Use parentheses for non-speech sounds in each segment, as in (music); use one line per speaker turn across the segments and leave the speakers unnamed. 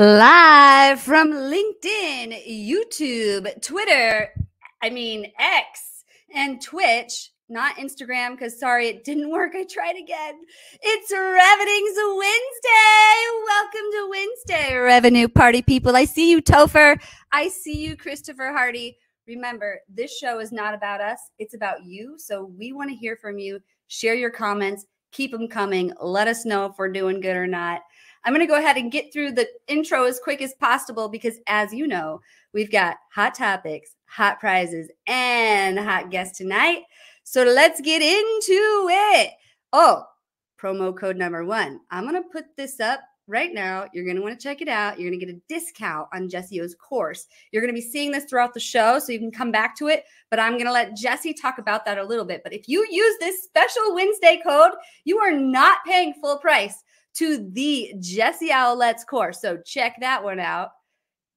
Live from LinkedIn, YouTube, Twitter, I mean, X, and Twitch, not Instagram, because sorry, it didn't (laughs) work. I tried again. It's Revening's Wednesday. Welcome to Wednesday, Revenue Party people. I see you, Topher. I see you, Christopher Hardy. Remember, this show is not about us, it's about you. So we want to hear from you. Share your comments, keep them coming. Let us know if we're doing good or not. I'm going to go ahead and get through the intro as quick as possible because, as you know, we've got hot topics, hot prizes, and hot guests tonight. So let's get into it. Oh, promo code number one. I'm going to put this up right now. You're going to want to check it out. You're going to get a discount on Jesse's course. You're going to be seeing this throughout the show, so you can come back to it. But I'm going to let Jesse talk about that a little bit. But if you use this special Wednesday code, you are not paying full price to the Jesse Ouellette's course. So check that one out.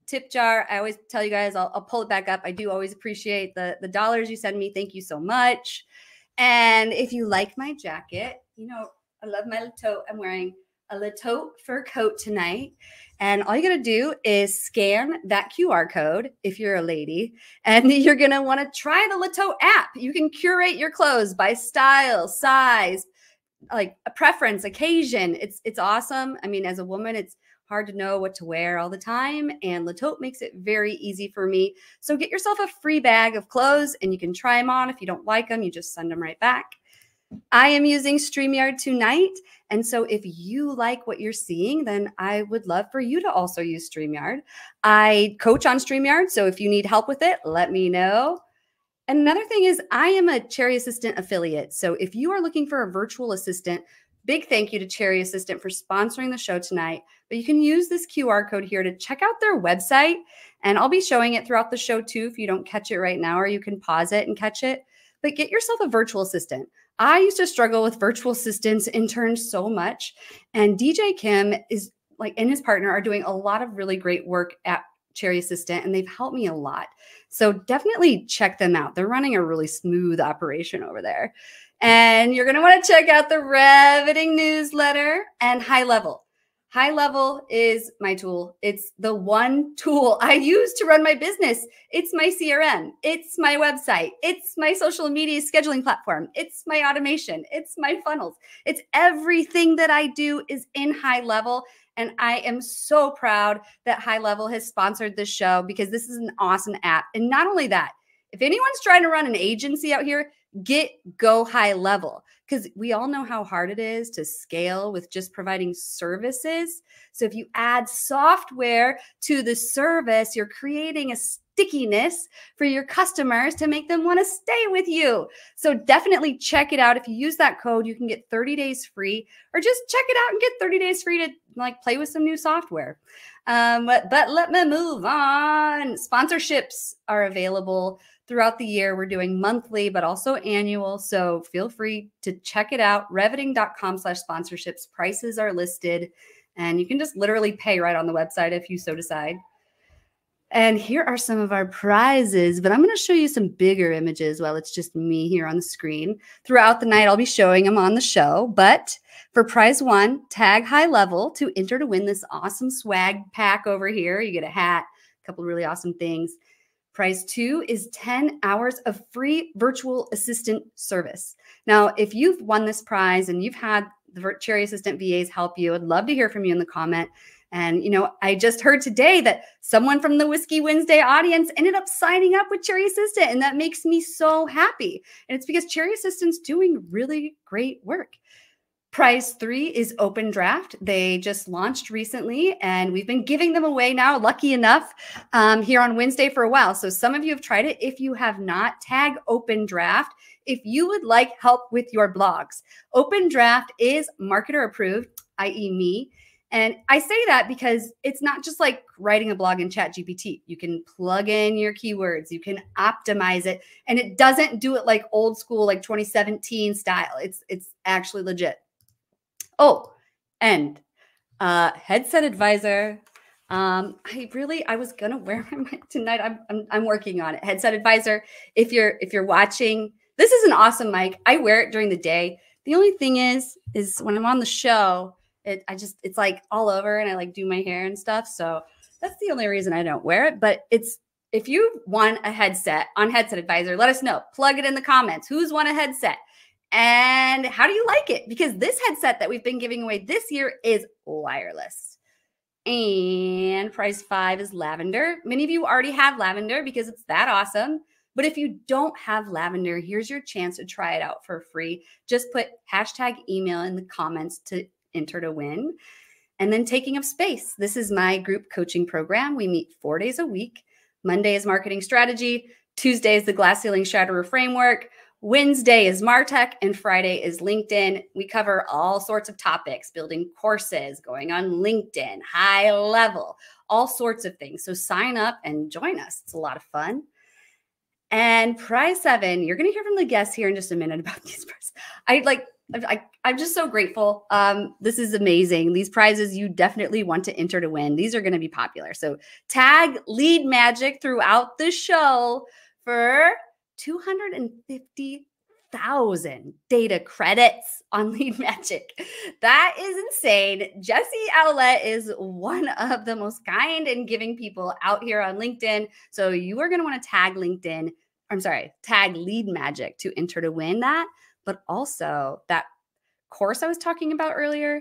Tip jar. I always tell you guys, I'll, I'll pull it back up. I do always appreciate the, the dollars you send me. Thank you so much. And if you like my jacket, you know, I love my Le Tote. I'm wearing a Le Tote fur coat tonight. And all you got to do is scan that QR code if you're a lady, and (laughs) you're going to want to try the Le Tote app. You can curate your clothes by style, size, like a preference, occasion. It's it's awesome. I mean, as a woman, it's hard to know what to wear all the time, and Le Tote makes it very easy for me. So get yourself a free bag of clothes, and you can try them on. If you don't like them, you just send them right back. I am using StreamYard tonight. And so if you like what you're seeing, then I would love for you to also use StreamYard. I coach on StreamYard. So if you need help with it, let me know. Another thing is, I am a Cherry Assistant affiliate. So if you are looking for a virtual assistant, big thank you to Cherry Assistant for sponsoring the show tonight. But you can use this QR code here to check out their website. And I'll be showing it throughout the show too if you don't catch it right now, or you can pause it and catch it. But get yourself a virtual assistant. I used to struggle with virtual assistants, interns so much. And DJ Kim is like, and his partner are doing a lot of really great work at Cherry Assistant, and they've helped me a lot. So definitely check them out. They're running a really smooth operation over there. And you're going to want to check out the Reveting newsletter and High Level. High Level is my tool. It's the one tool (laughs) I use to run my business. It's my CRM. It's my website. It's my social media scheduling platform. It's my automation. It's my funnels. It's everything that I do is in High Level. And I am so proud that High Level has sponsored this show because this is an awesome app. And not only that, if anyone's trying to run an agency out here, get Go High Level because we all know how hard it is to scale with just providing services. So if you add software to the service, you're creating a stickiness for your customers to make them want to stay with you. So definitely check it out. If you use that code, you can get 30 days free or just check it out and get 30 days free to like play with some new software. Um, but, but let me move on. Sponsorships are available throughout the year. We're doing monthly, but also annual. So feel free to check it out. Reviting.com slash sponsorships. Prices are listed and you can just literally pay right on the website if you so decide. And here are some of our prizes, but I'm going to show you some bigger images while it's just me here on the screen. Throughout the night, I'll be showing them on the show. But for prize one, tag high level to enter to win this awesome swag pack over here. You get a hat, a couple of really awesome things. Prize two is 10 hours of free virtual assistant service. Now, if you've won this prize and you've had the Cherry Assistant VAs help you, I'd love to hear from you in the comment. And, you know, I just heard today that someone from the Whiskey WinsDay audience ended up signing up with Cherry Assistant. And that makes me so happy. And it's because Cherry Assistant's doing really great work. Prize three is Open Draft. They just launched recently, and we've been giving them away now, lucky enough, um, here on Wednesday for a while. So some of you have tried it. If you have not, tag Open Draft. If you would like help with your blogs, Open Draft is marketer approved, i.e., me. And I say that because it's not just like writing a blog in Chat GPT. You can plug in your keywords, you can optimize it, and it doesn't do it like old school, like 2017 style. It's it's actually legit. Oh, and uh, headset advisor. Um, I really, I was gonna wear my mic tonight. I'm, I'm, I'm working on it. Headset advisor. If you're, if you're watching, this is an awesome mic. I wear it during the day. The only thing is, is when I'm on the show, it, I just, it's like all over, and I like do my hair and stuff. So that's the only reason I don't wear it. But it's, if you want a headset on Headset Advisor, let us know. Plug it in the comments. Who's won a headset? And how do you like it? Because this headset that we've been giving away this year is wireless. And price five is lavender. Many of you already have lavender because it's that awesome. But if you don't have lavender, here's your chance to try it out for free. Just put hashtag email in the comments to enter to win. And then taking up space. This is my group coaching program. We meet four days a week. Monday is marketing strategy. Tuesday is the glass ceiling shatterer framework. Wednesday is Martech and Friday is LinkedIn. We cover all sorts of topics, building courses, going on LinkedIn, high level, all sorts of things. So sign up and join us. It's a lot of fun. And prize seven, you're going to hear from the guests here in just a minute about (laughs) these prizes. I like, I, I'm just so grateful. Um, this is amazing. These prizes you definitely want to enter to win. These are going to be popular. So tag lead magic throughout the show for 250,000 data credits on (laughs) Lead Magic. That is insane. Jesse Ouellette is one of the most kind and giving people out here on LinkedIn. So you are going to want to tag LinkedIn. I'm sorry, tag Lead Magic to enter to win that. But also that course I was talking about earlier,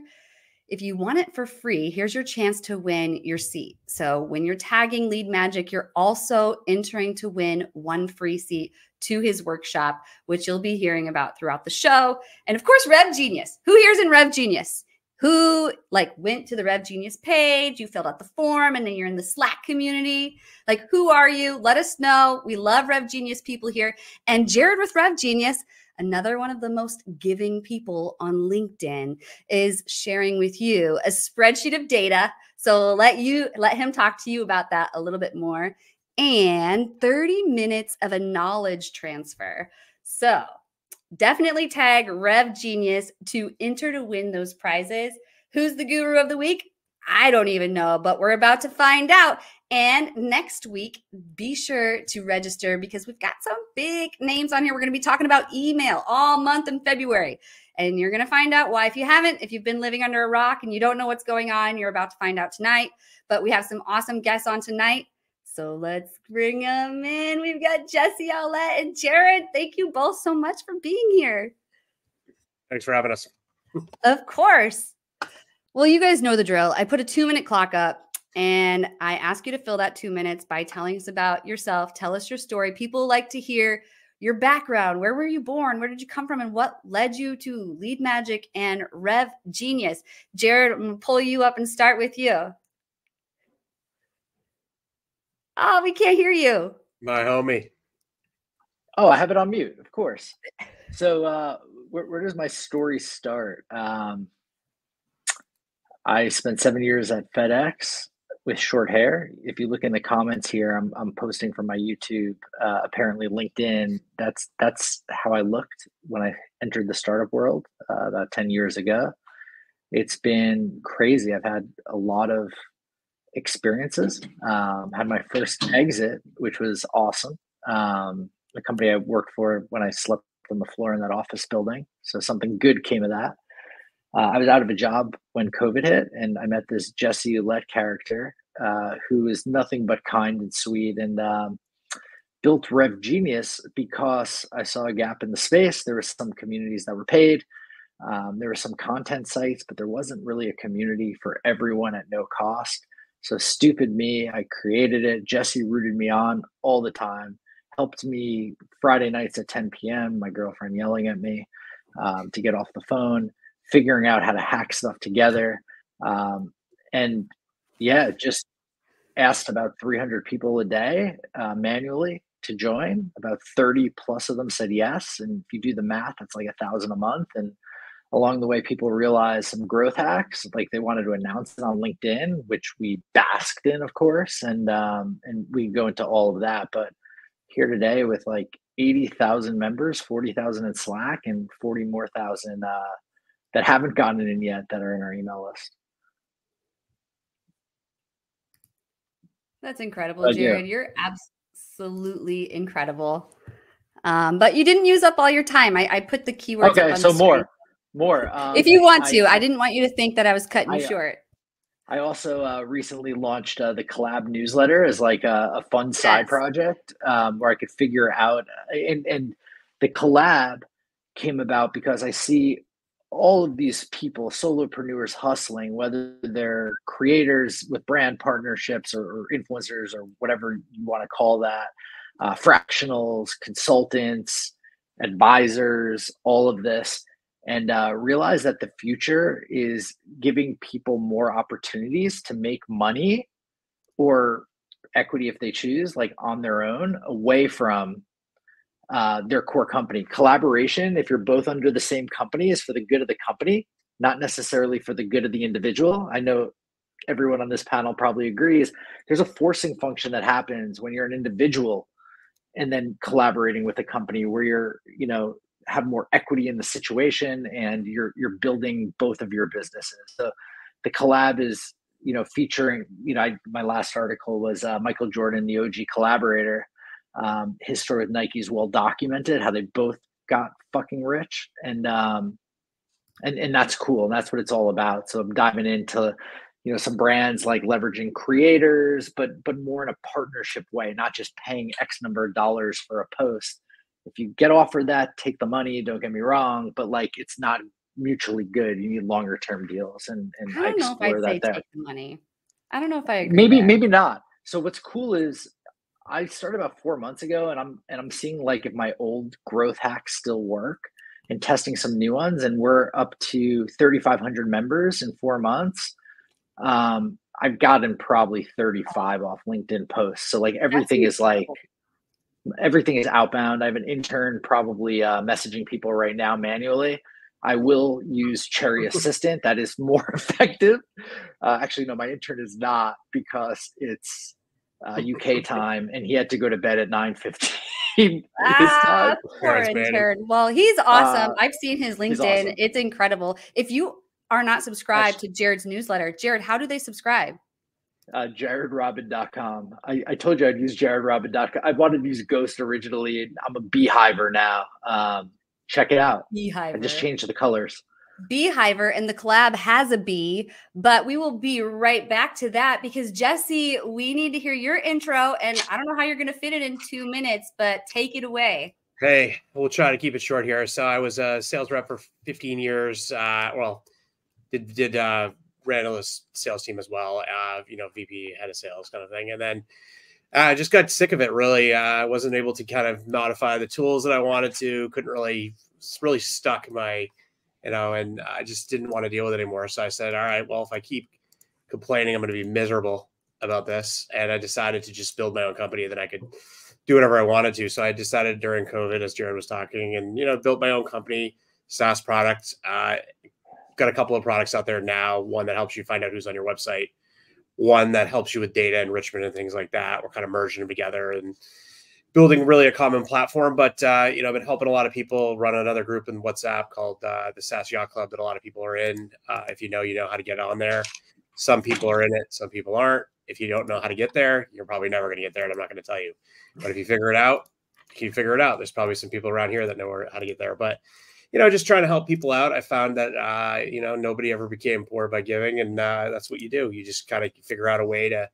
if you want it for free, here's your chance to win your seat. So when you're tagging Lead Magic, you're also entering to win one free seat to his workshop, which you'll be hearing about throughout the show. And of course, Rev Genius. Who here's in Rev Genius? Who like went to the Rev Genius page, you filled out the form, and then you're in the Slack community. Like, who are you? Let us know. We love Rev Genius people here. And Jared with Rev Genius another one of the most giving people on LinkedIn is sharing with you a spreadsheet of data. So let you let him talk to you about that a little bit more and 30 minutes of a knowledge transfer. So, definitely tag Rev Genius to enter to win those prizes. Who's the guru of the week? I don't even know, but we're about to find out. And next week, be sure to register because we've got some big names on here. We're going to be talking about email all month in February. And you're going to find out why. If you haven't, if you've been living under a rock and you don't know what's going on, you're about to find out tonight. But we have some awesome guests on tonight. So let's bring them in. We've got Jesse Ouellette and Jared. Thank you both so much for being here.
Thanks for having us.
Of course. Well, you guys know the drill. I put a two minute clock up and I ask you to fill that two minutes by telling us about yourself. Tell us your story. People like to hear your background. Where were you born? Where did you come from? And what led you to Lead Magic and Rev Genius? Jared, I'm going to pull you up and start with you. Oh, we can't hear you.
My homie.
Oh, I have it on mute, of course. So, uh, where, where does my story start? Um, I spent seven years at FedEx with short hair. If you look in the comments here, I'm, I'm posting from my YouTube. Uh, apparently, LinkedIn. That's that's how I looked when I entered the startup world uh, about ten years ago. It's been crazy. I've had a lot of experiences. Um, had my first exit, which was awesome. Um, the company I worked for when I slept on the floor in that office building. So something good came of that. Uh, I was out of a job when COVID hit, and I met this Jesse Ouellette character uh, who is nothing but kind and sweet and um, built Rev Genius because I saw a gap in the space. There were some communities that were paid. Um, there were some content sites, but there wasn't really a community for everyone at no cost. So stupid me, I created it. Jesse rooted me on all the time, helped me Friday nights at 10 p.m. My girlfriend yelling at me um, to get off the phone, figuring out how to hack stuff together, um, and yeah, just asked about 300 people a day uh, manually to join. About 30 plus of them said yes, and if you do the math, it's like a thousand a month, and along the way people realized some growth hacks like they wanted to announce it on linkedin which we basked in of course. And um, and we go into all of that. But here today with like 80,000 members 40,000 in slack and 40 more thousand uh, that haven't gotten in yet that are in our email list
That's incredible. Jared. You're absolutely incredible. Um, but you didn't use up all your time. I, I put the keywords.
okay so more more um,
if you want to, I,
I,
didn't want you to think that I was cutting you
I, uh,
short.
I also uh, recently launched uh, the collab newsletter as like a, a fun side
Yes.
project um, where I could figure out and and the collab came about because I see all of these people, solopreneurs hustling, whether they're creators with brand partnerships or, or influencers or whatever you want to call that, uh, fractionals, consultants, advisors, all of this and uh, realize that the future is giving people more opportunities to make money or equity if they choose, like on their own, away from uh, their core company. Collaboration, if you're both under the same company, is for the good of the company, not necessarily for the good of the individual. I know everyone on this panel probably agrees. There's a forcing function that happens when you're an individual and then collaborating with a company where you're, you know, have more equity in the situation and you're you're building both of your businesses. So the collab is you know featuring you know I, my last article was uh, Michael Jordan, the OG collaborator. Um, his story with Nike is well documented. How they both got fucking rich and um, and and that's cool. And that's what it's all about. So I'm diving into you know some brands like leveraging creators, but but more in a partnership way, not just paying X number of dollars for a post if you get offered that, take the money. Don't get me wrong, but like it's not mutually good. You need longer term deals, and and
I don't know if I'd say
there.
take the money. I don't know if I agree.
Maybe maybe not. So what's cool is I started about four months ago, and I'm and I'm seeing like if my old growth hacks still work, and testing some new ones, and we're up to 3,500 members in four months. Um, I've gotten probably 35 off LinkedIn posts. So like everything is like everything is outbound. I have an intern probably uh, messaging people right now manually. I will use Cherry (laughs) Assistant. That is more (laughs) effective. Uh, actually, no, my intern is not because it's uh, (laughs) UK time, and he had to go to bed at nine fifteen. (laughs)
Ah, poor
Thanks,
intern. Well, he's awesome.
Uh,
I've seen his LinkedIn.
awesome.
It's incredible. If you are not subscribed to Jared's newsletter, Jared, how do they subscribe?
Uh, JaredRobin.com. I, I told you I'd use JaredRobin.com. I wanted to use Ghost originally. I'm a beehiver now. Um, check it out.
Beehiver.
I just changed the colors.
Beehiver and the collab has a bee, but we will be right back to that because Jesse, we need to hear your intro, and I don't know how you're going to fit it in two minutes, but take it away.
Hey, we'll try to keep it short here. So I was a sales rep for 15 years. Uh, well, did did uh, ran a sales team as well. Uh, you know, VP head of sales kind of thing, and then I just got sick of it. Really, uh, I wasn't able to kind of modify the tools that I wanted to. Couldn't really really stuck my, you know, and I just didn't want to deal with it anymore. So I said, all right, well, if I keep complaining, I'm going to be miserable. about this, and I decided to just build my own company that I could do whatever I wanted to. So I decided during COVID, as Jared was talking, and you know, built my own company, SaaS product. Uh, got a couple of products out there now. One that helps you find out who's on your website. One that helps you with data enrichment and things like that. We're kind of merging them together and building really a common platform. But uh, you know, I've been helping a lot of people run another group in WhatsApp called uh, the SaaS Yacht Club that a lot of people are in. Uh, if you know, you know how to get on there. Some people are in it, some people aren't. If you don't know how to get there, you're probably never going to get there, and I'm not going to tell you. But if you figure it out, you figure it out. There's probably some people around here that know how to get there. But you know, just trying to help people out. I found that uh, you know nobody ever became poor by giving, and uh, that's what you do. You just kind of figure out a way to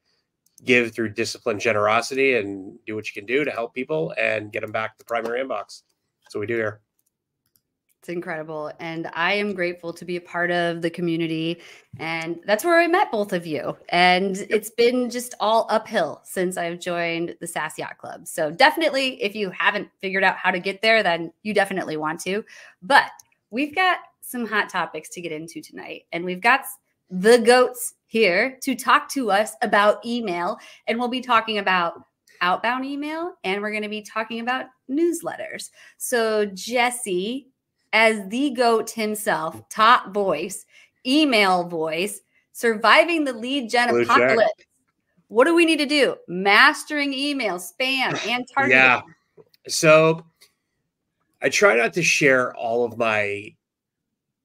give through discipline, generosity, and do what you can do to help people and get them back to the primary inbox. That's what we do here.
It's incredible. And I am grateful to be a part of the community. And that's where I met both of you. And it's been just all uphill since I've joined the SaaS Yacht Club. So definitely, if you haven't figured out how to get there, then you definitely want to. But we've got some hot topics to get into tonight. And we've got the goats here to talk to us about email. And we'll be talking about outbound email and we're going to be talking about newsletters. So, Jesse, as the goat himself, top voice, email voice, surviving the lead gen apocalypse. What do we need to do? Mastering email, spam, and (laughs) targeting.
Yeah. So I try not to share all of my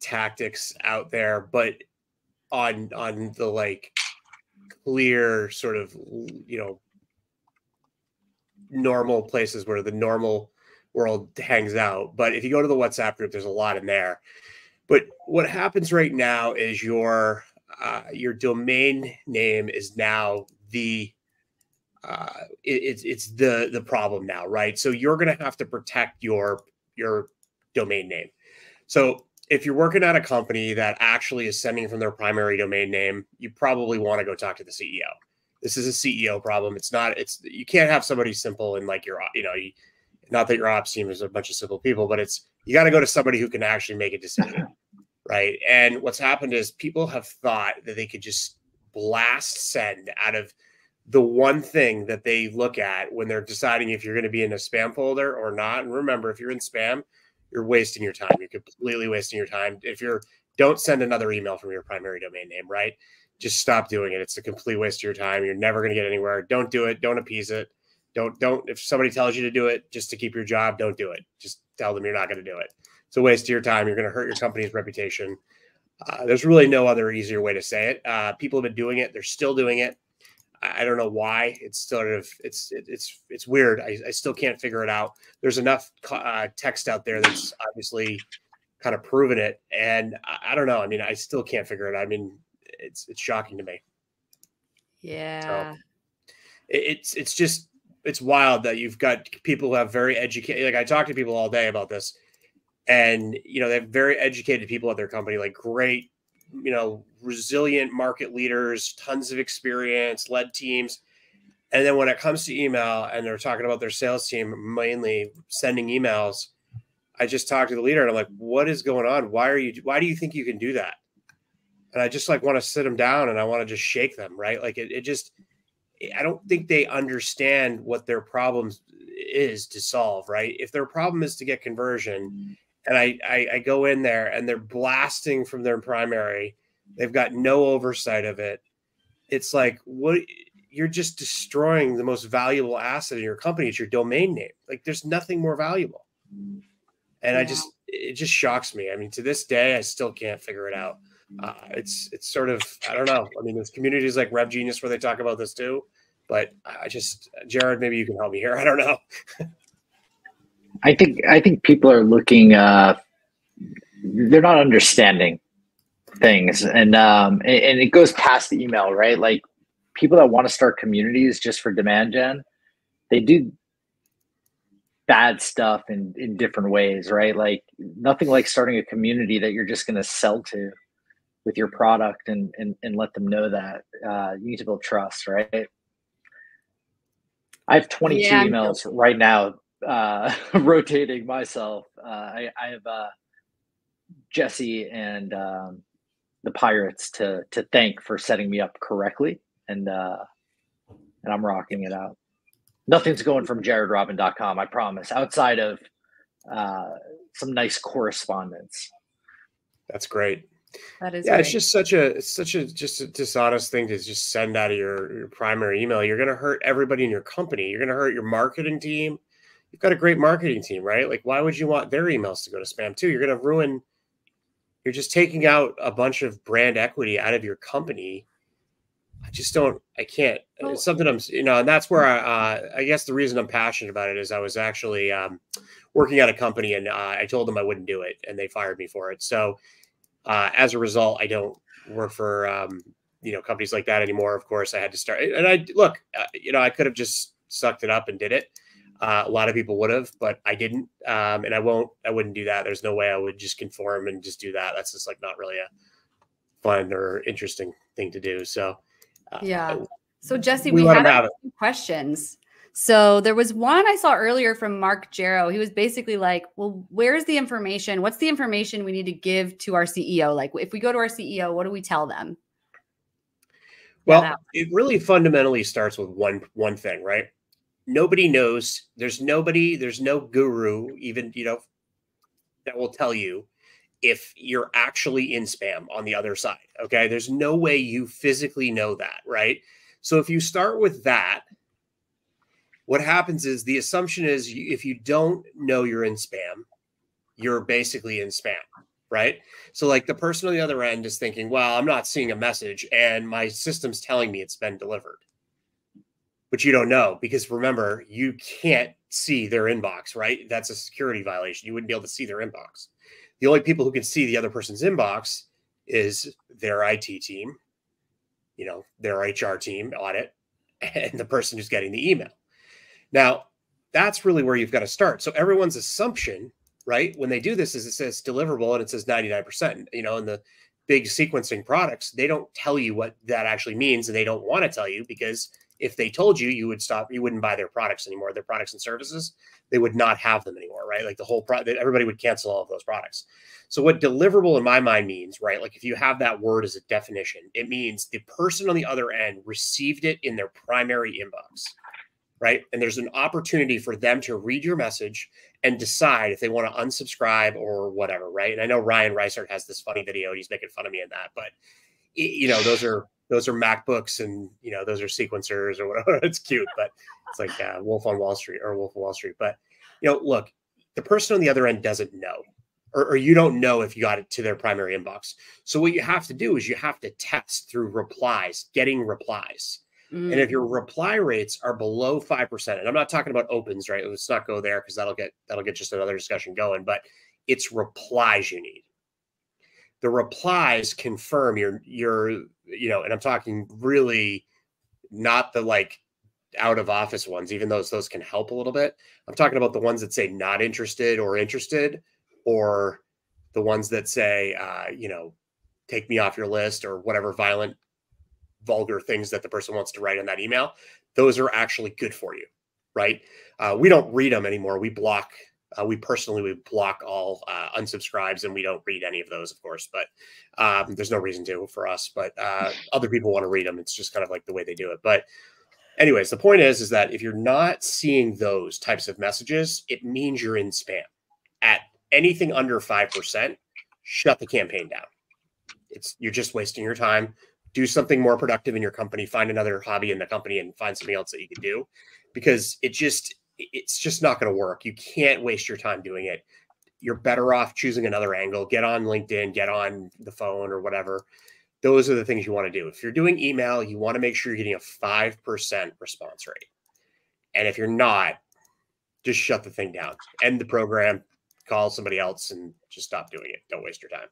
tactics out there, but on on the like clear sort of you know normal places where the normal world hangs out. But if you go to the WhatsApp group, there's a lot in there. But what happens right now is your uh, your domain name is now the uh, it, it's it's the the problem now, right? So you're going to have to protect your your domain name. So if you're working at a company that actually is sending from their primary domain name, you probably want to go talk to the CEO. This is a CEO problem. It's not. It's you can't have somebody simple and like your you know you, not that your ops team is a bunch of simple people, but it's you got to go to somebody who can actually make a decision, (laughs) right? And what's happened is people have thought that they could just blast send out of the one thing that they look at when they're deciding if you're going to be in a spam folder or not. And remember, if you're in spam, you're wasting your time. You're completely wasting your time. If you're don't send another email from your primary domain name, right? Just stop doing it. It's a complete waste of your time. You're never going to get anywhere. Don't do it. Don't appease it. Don't don't if somebody tells you to do it just to keep your job, don't do it. Just tell them you're not going to do it. It's a waste of your time. You're going to hurt your company's reputation. Uh, there's really no other easier way to say it. Uh, people have been doing it. They're still doing it. I, don't know why. It's sort of it's it's it's weird. I, I still can't figure it out. There's enough uh, text out there that's obviously kind of proven it, and I, I don't know. I mean, I still can't figure it out. I mean, it's it's shocking to me.
Yeah.
It, it's it's just it's wild that you've got people who have very educated. Like I talk to people all day about this, and you know they have very educated people at their company, like great, you know, resilient market leaders, tons of experience, led teams. And then when it comes to email, and they're talking about their sales team mainly sending emails, I just talked to the leader and I'm like, "What is going on? Why are you? Why do you think you can do that?" And I just like want to sit them down and I want to just shake them, right? Like it, it just I don't think they understand what their problem is to solve, right? If their problem is to get conversion, and I, I, I go in there and they're blasting from their primary, they've got no oversight of it. It's like what you're just destroying the most valuable asset in your company. It's your domain name. Like there's nothing more valuable. And I just it just shocks me. I mean, to this day, I still can't figure it out. Uh, it's it's sort of I don't know. I mean, there's communities like Rev Genius where they talk about this too, but I just Jared, maybe you can help me here. (laughs) I don't know.
I think I think people are looking. Uh, they're not understanding things, and um, and, and it goes past the email, right? Like people that want to start communities just for demand gen, they do bad stuff in in different ways, right? Like nothing like starting a community that you're just going to sell to with your product and and and let them know that uh, you need to build trust, right? I have 22
Yeah,
emails right now uh, (laughs) rotating myself. Uh, I, I have uh, Jesse and um, the Pirates to to thank for setting me up correctly, and uh, and I'm rocking it out. Nothing's going from jaredrobin.com, I promise, outside of uh, some nice correspondence.
That's great.
That is
Yeah, it's just such a it's such a just a dishonest thing to just send out of your, your primary email. You're gonna hurt everybody in your company. You're gonna hurt your marketing team. You've got a great marketing team, right? Like, why would you want their emails to go to spam too? You're gonna ruin. You're just taking out a bunch of brand equity out of your company. I just don't. I can't. It's something I'm. You know, and that's where I. Uh, I guess the reason I'm passionate about it is I was actually um, working at a company and uh, I told them I wouldn't do it, and they fired me for it. So uh, as a result, I don't work for um, you know companies like that anymore. Of course, I had to start, and I look, uh, you know, I could have just sucked it up and did it. Uh, a lot of people would have, but I didn't, um, and I won't. I wouldn't do that. There's no way I would just conform and just do that. That's just like not really a fun or interesting thing to do. So, uh,
Yeah. So Jesse,
we
we, had a
have
few questions. So there was one I saw earlier from Mark Jarrow. He was basically like, "Well, where's the information? What's the information we need to give to our CEO? Like, if we go to our CEO, what do we tell them?"
Well, it really fundamentally starts with one one thing, right? Nobody knows. There's nobody. There's no guru, even you know, that will tell you if you're actually in spam on the other side. Okay, there's no way you physically know that, right? So if you start with that, what happens is the assumption is if you don't know you're in spam, you're basically in spam, right? So like the person on the other end is thinking, well, I'm not seeing a message and my system's telling me it's been delivered. But you don't know because remember, you can't see their inbox, right? That's a security violation. You wouldn't be able to see their inbox. The only people who can see the other person's inbox is their IT team, you know, their HR team audit, (laughs) and the person who's getting the email. Now, that's really where you've got to start. So everyone's assumption right? When they do this, is it says deliverable and it says 99%. You know, in the big sequencing products, they don't tell you what that actually means, and they don't want to tell you because if they told you, you would stop, you wouldn't buy their products anymore, their products and services, they would not have them anymore, right? Like the whole product, everybody would cancel all of those products. So, what deliverable in my mind means, right? Like if you have that word as a definition, it means the person on the other end received it in their primary inbox, right? And there's an opportunity for them to read your message and decide if they want to unsubscribe or whatever, right? And I know Ryan Reisert has this funny video and he's making fun of me in that, but you know, those are those are MacBooks and you know those are sequencers or whatever. (laughs) It's cute, but it's like uh, Wolf on Wall Street or Wolf of Wall Street. But you know, look, the person on the other end doesn't know, or, or you don't know if you got it to their primary inbox. So what you have to do is you have to test through replies, getting replies. And if
Mm.
your reply rates are below five percent, and I'm not talking about opens, right? Let's not go there because that'll get that'll get just another discussion going. But it's replies you need. The replies confirm your your you know, and I'm talking really not the like out of office ones, even though those can help a little bit. I'm talking about the ones that say not interested or interested, or the ones that say uh, you know, take me off your list or whatever violent vulgar things that the person wants to write in that email, those are actually good for you, right? Uh, we don't read them anymore. We block. Uh, we personally we block all uh, unsubscribes, and we don't read any of those, of course. But um, there's no reason to for us. But uh, (laughs) other people want to read them. It's just kind of like the way they do it. But anyways, the point is, is that if you're not seeing those types of messages, it means you're in spam. At anything under five percent, shut the campaign down. It's you're just wasting your time do something more productive in your company find another hobby in the company and find something else that you can do because it just it's just not going to work. You can't waste your time doing it. You're better off choosing another angle. Get on linkedin get on the phone or whatever. Those are the things you want to do. If you're doing email you want to make sure you're getting a 5% response rate. And if you're not just shut the thing down. End the program. Call somebody else and just stop doing it. Don't waste your time.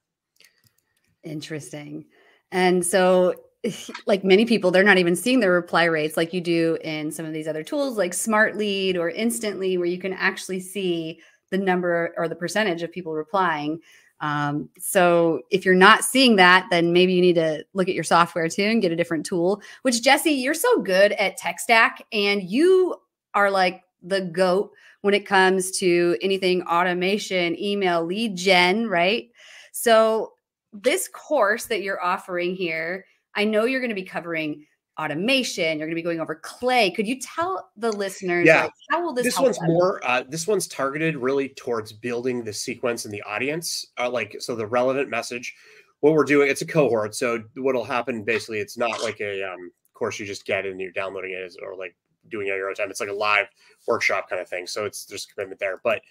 Interesting. And so, (laughs) like many people, they're not even seeing their reply rates like you do in some of these other tools like Smartlead or Instantly, where you can actually see the number or the percentage of people replying. Um, so, if you're not seeing that, then maybe you need to look at your software too and get a different tool. Which, Jesse, you're so good at Tech Stack, and you are like the goat when it comes to anything automation, email, lead gen, right? So, this course that you're offering here, I know you're going to be covering automation. You're going to be going over clay. Could you tell the listeners,
Yeah.
like, how will this,
this one's
them?
more uh, this one's targeted really towards building the sequence in the audience uh, like so the relevant message what we're doing it's a cohort so what'll happen basically it's not like a um, course you just get and you're downloading it or like doing it on your own time it's like a live workshop kind of thing so it's there's commitment there but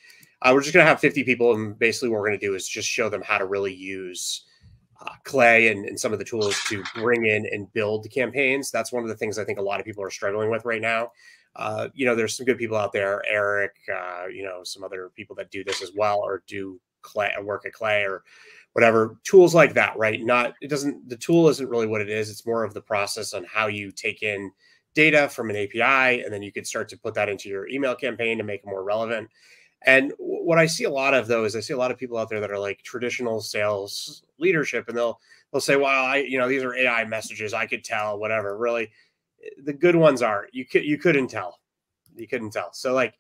uh, we're just going to have 50 people and basically what we're going to do is just show them how to really use uh, clay and, and some of the tools to bring in and build campaigns that's one of the things i think a lot of people are struggling with right now uh, you know, there's some good people out there, Eric, uh, you know, some other people that do this as well or do clay work at clay or whatever tools like that, right? Not, it doesn't, the tool isn't really what it is. It's more of the process on how you take in data from an API and then you can start to put that into your email campaign to make it more relevant. And what I see a lot of though is I see a lot of people out there that are like traditional sales leadership and they'll, they'll say, well, I, you know, these are AI messages. I could tell whatever. Really, eh, the good ones are you could you couldn't tell you couldn't tell so like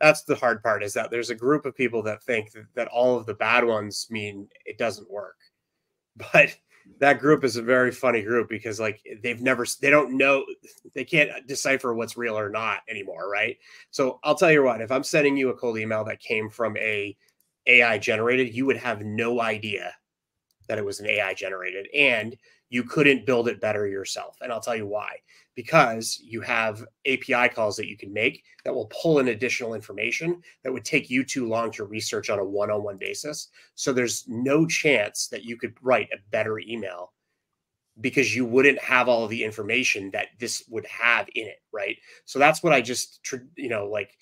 that's the hard part is that there's a group of people that think that, that all of the bad ones mean it doesn't work (laughs) but that group is a very funny group because like they've never they don't know they can't decipher what's real or not anymore right? So i'll tell you what if i'm sending you a cold email that came from a ai generated you would have no idea that it was an ai generated. And you couldn't build it better yourself and i'll tell you why because you have API calls that you can make that will pull in additional information that would take you too long to research on a one on one basis. So there's no chance that you could write a better email because you wouldn't have all the information that this would have in it. Right. So that's what I just, you know, like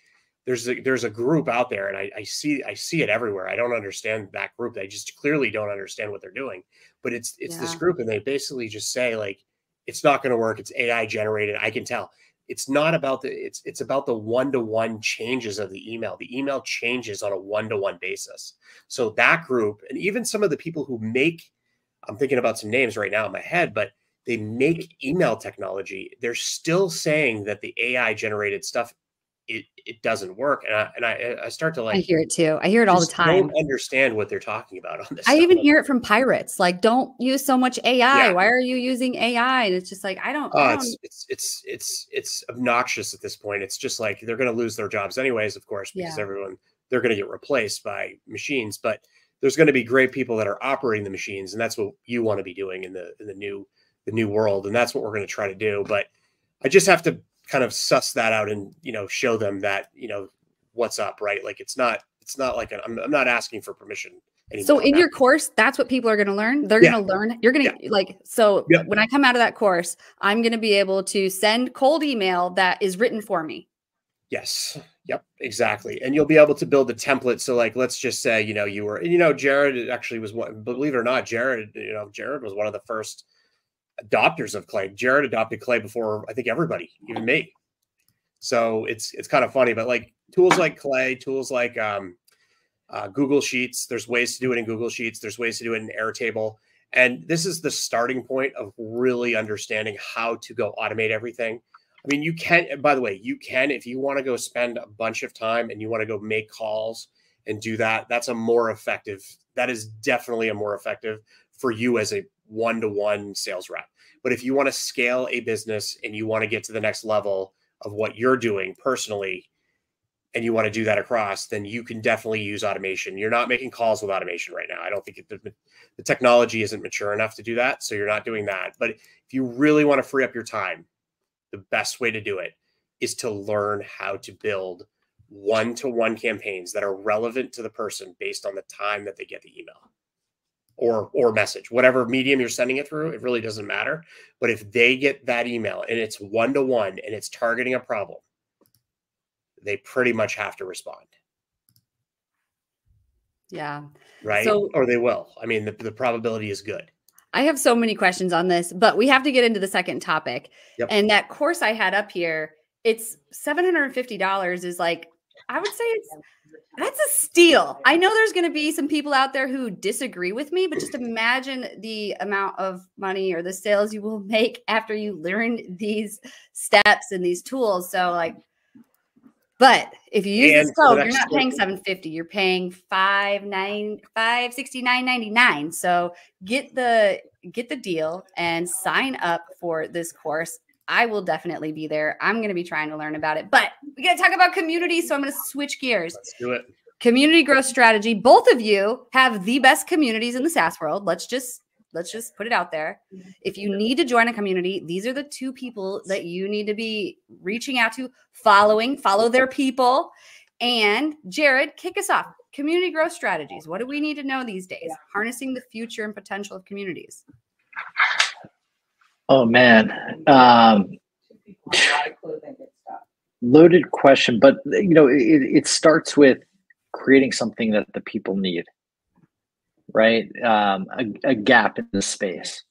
there's a, there's a group out there and I, I see, I see it everywhere. I don't understand that group. They just clearly don't understand what they're doing, but it's, it's this group and they basically just say like, it's not going to work. It's ai generated. I can tell. It's not about the it's it's about the one-to-one changes of the email. The email changes on a one-to-one basis. So that group and even some of the people who make i'm thinking about some names right now in my head but they make email technology. They're still saying that the ai generated stuff it, it doesn't work and i and i, I start to like
I hear it too. I hear it all the time.
don't understand what they're talking about on this
I
stuff.
even hear it from pirates. Like, don't use so much AI.
Yeah.
Why are you using AI? And it's just like, I don't,
Oh,
I don't
it's it's it's it's it's obnoxious at this point. It's just like they're going to lose their jobs anyways, of course, because
Yeah.
everyone they're going to get replaced by machines. But there's going to be great people that are operating the machines, and that's what you want to be doing in the in the new the new world, and that's what we're going to try to do. But I just have to kind of suss that out and you know show them that you know what's up, right? Like it's not it's not like i I'm I'm not asking for permission. Anymore.
So in your course, that's what people are going to learn. They're
Yeah.
going to learn. You're going to like. So
Yep.
when I come out of that course, I'm going to be able to send cold email that is written for me.
Yes. Yep. Exactly. And you'll be able to build a template. So, like, let's just say, you know, you were, and, you know, Jared actually was one, believe it or not, Jared, you know, Jared was one of the first adopters of Clay. Jared adopted Clay before I think everybody, even me. So it's it's kind of funny, but like tools like Clay, tools like um, uh, Google Sheets. There's ways to do it in Google Sheets. There's ways to do it in Airtable. And this is the starting point of really understanding how to go automate everything. I mean, you can, by the way, you can, if you want to go spend a bunch of time and you want to go make calls and do that, that's a more effective, that is definitely a more effective for you as a one to one sales rep. But if you want to scale a business and you want to get to the next level of what you're doing personally, and you want to do that across, then you can definitely use automation. You're not making calls with automation right now. I don't think it, the, the technology isn't mature enough to do that. So you're not doing that. But if you really want to free up your time, the best way to do it is to learn how to build one to one campaigns that are relevant to the person based on the time that they get the email or or message whatever medium you're sending it through it really doesn't matter but if they get that email and it's one to one and it's targeting a problem they pretty much have to respond
Yeah.
right
So-
or they will i mean the, the probability is good
I have so many questions on this, but we have to get into the second topic.
Yep.
And that course I had up here, it's $750 is like, I would say it's that's a steal. I know there's going to be some people out there who disagree with me, but just imagine the amount of money or the sales you will make after you learn these steps and these tools. So like but if you use
And
this
the
code, you're not paying 750, you're paying five nine five sixty nine ninety nine. So get the get the deal and sign up for this course. I will definitely be there. I'm going to be trying to learn about it. But we got to talk about community. So I'm going to switch gears.
Let's do it.
Community growth strategy. Both of you have the best communities in the SaaS world. Let's just let's just put it out there. If you need to join a community, these are the two people that you need to be reaching out to, following, follow their people. And Jared, kick us off. Community growth strategies. What do we need to know these days? Harnessing the future and potential of communities.
Oh man, um, loaded question, but you know, it, it starts with creating something that the people need, right? Um, a, a gap in the space.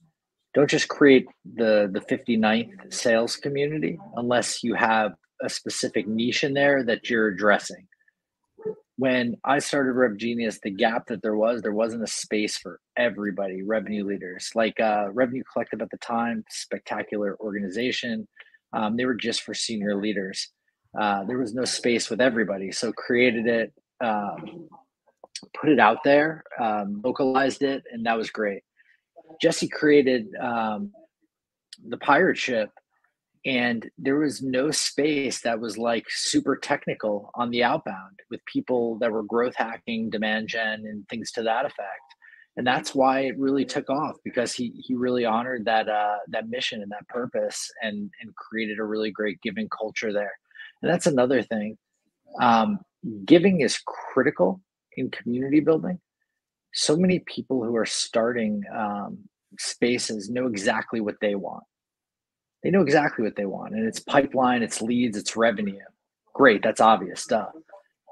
Don't just create the the 59th sales community unless you have a specific niche in there that you're addressing. When I started Rev Genius, the gap that there was, there wasn't a space for everybody, revenue leaders. Like uh, Revenue Collective at the time, spectacular organization. Um, they were just for senior leaders. Uh, there was no space with everybody. So created it, um, put it out there, um, localized it, and that was great. Jesse created um, the pirate ship and there was no space that was like super technical on the outbound with people that were growth hacking demand gen and things to that effect. And that's why it really took off because he he really honored that uh that mission and that purpose and and created a really great giving culture there. And that's another thing. Um giving is critical in community building. So many people who are starting um, spaces know exactly what they want they know exactly what they want, and it's pipeline, it's leads, it's revenue. Great, that's obvious stuff.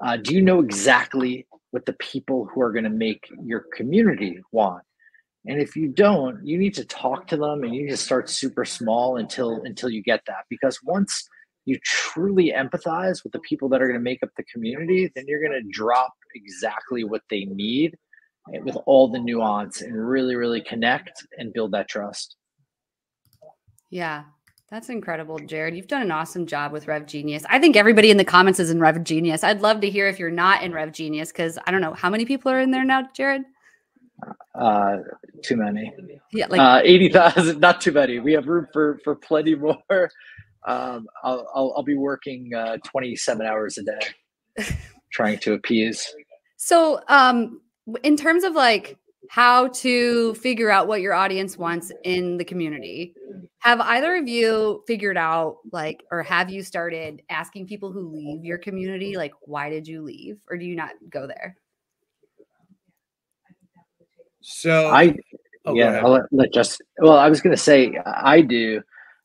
Uh, do you know exactly what the people who are going to make your community want? And if you don't, you need to talk to them, and you need to start super small until until you get that. Because once you truly empathize with the people that are going to make up the community, then you're going to drop exactly what they need with all the nuance and really, really connect and build that trust.
Yeah, that's incredible, Jared. You've done an awesome job with Rev Genius. I think everybody in the comments is in Rev Genius. I'd love to hear if you're not in Rev Genius because I don't know how many people are in there now, Jared.
Uh, too many.
Yeah, like
uh, eighty thousand. (laughs) Not too many. We have room for for plenty more. Um, I'll, I'll I'll be working uh, twenty seven hours a day, (laughs) trying to appease.
so. Um, in terms of like how to figure out what your audience wants in the community. Have either of you figured out, like, or have you started asking people who leave your community, like, why did you leave? Or do you not go there?
So
I
oh,
yeah. I'll let, let just. Well, I was going to say I do.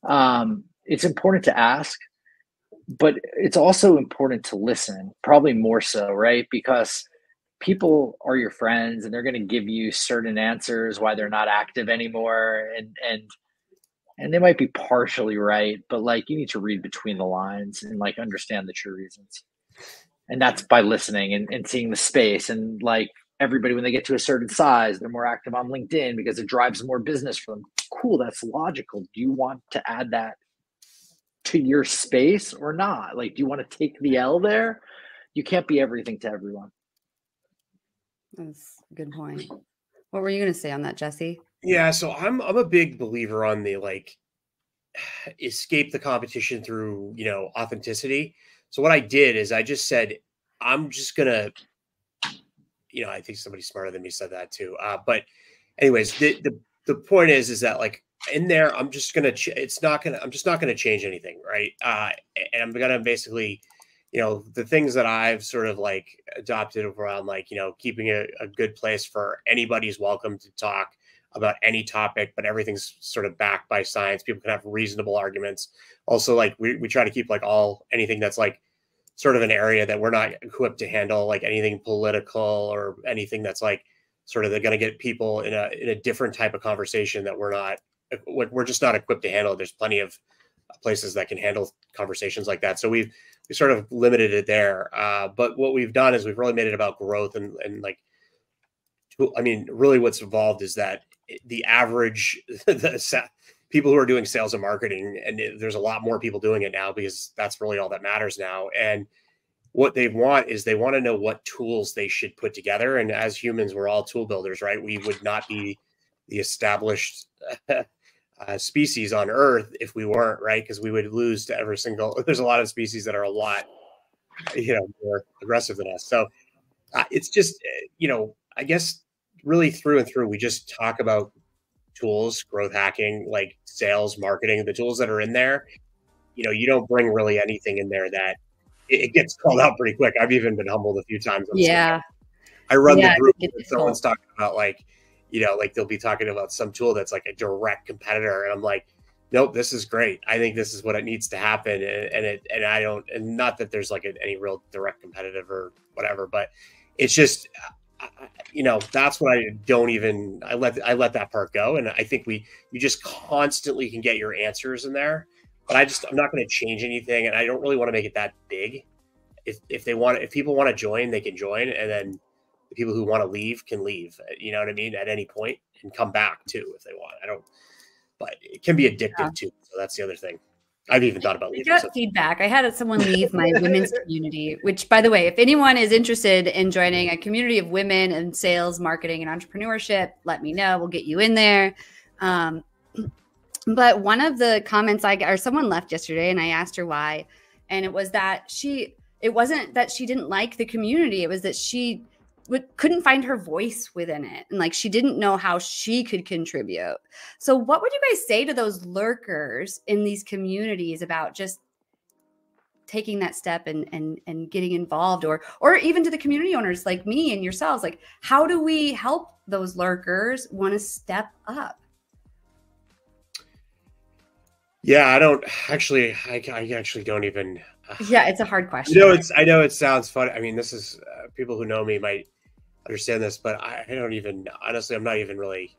Um, it's important to ask, but it's also important to listen. Probably more so, right? Because people are your friends, and they're going to give you certain answers why they're not active anymore, and and and they might be partially right, but like you need to read between the lines and like understand the true reasons. And that's by listening and, and seeing the space and like everybody when they get to a certain size they're more active on linkedin because it drives more business for them. Cool that's logical. Do you want to add that to your space or not? Like do you want to take the l there? You can't be everything to everyone
That's a good point. What were you going to say on that, Jesse?
Yeah, so I'm I'm a big believer on the like (sighs) escape the competition through, you know, authenticity. So what I did is I just said I'm just going to you know, I think somebody smarter than me said that too. Uh but anyways, the the the point is is that like in there I'm just going to ch- it's not going to I'm just not going to change anything, right? Uh and I'm going to basically you know the things that i've sort of like adopted around like you know keeping a, a good place for anybody's welcome to talk about any topic but everything's sort of backed by science. People can have reasonable arguments. Also like we, we try to keep like all anything that's like sort of an area that we're not equipped to handle like anything political or anything that's like sort of they're going to get people in a in a different type of conversation that we're not we're just not equipped to handle. There's plenty of places that can handle conversations like that. So we've we sort of limited it there. Uh, but what we've done is we've really made it about growth and and like, I mean, really what's involved is that the average (laughs) the people who are doing sales and marketing, and there's a lot more people doing it now because that's really all that matters now. And what they want is they want to know what tools they should put together. And as humans, we're all tool builders, right? We would not be the established (laughs) uh, species on Earth if we weren't right, because we would lose to every single. (laughs) There's a lot of species that are a lot, you know, more aggressive than us. So uh, it's just, uh, you know, I guess really through and through, we just talk about tools, growth hacking, like sales, marketing, the tools that are in there. You know, you don't bring really anything in there that it, it gets (laughs) called out pretty quick. I've even been humbled a few times.
Yeah.
I run
Yeah,
the group
it
and
gets
someone's talking about like, you know, like they'll be talking about some tool that's like a direct competitor, and I'm like, nope, this is great. I think this is what it needs to happen, and, and it and I don't, and not that there's like a, any real direct competitive or whatever, but it's just, you know, that's what I don't even I let I let that part go, and I think we you just constantly can get your answers in there, but I just I'm not going to change anything, and I don't really want to make it that big. If if they want, if people want to join, they can join, and then the people who want to leave can leave. You know what I mean? At any point and come back too if they want. I don't, but it can be addictive
Yeah.
too. So that's the other thing. I've even thought about
I
leaving.
got
So
feedback. I had someone leave my women's (laughs) community, which, by the way, if anyone is interested in joining a community of women in sales, marketing, and entrepreneurship, let me know. We'll get you in there. Um, (clears throat) but one of the comments I got, or someone left yesterday, and I asked her why, and it was that she, it wasn't that she didn't like the community, it was that she would, couldn't find her voice within it, and like she didn't know how she could contribute. So, what would you guys say to those lurkers in these communities about just taking that step and and and getting involved, or or even to the community owners like me and yourselves? Like, how do we help those lurkers want to step up?
yeah, I don't actually. I, I actually don't even.
Yeah, it's a hard question.
You know, it's. I know it sounds funny. I mean, this is uh, people who know me might understand this, but I, I don't even. Honestly, I'm not even really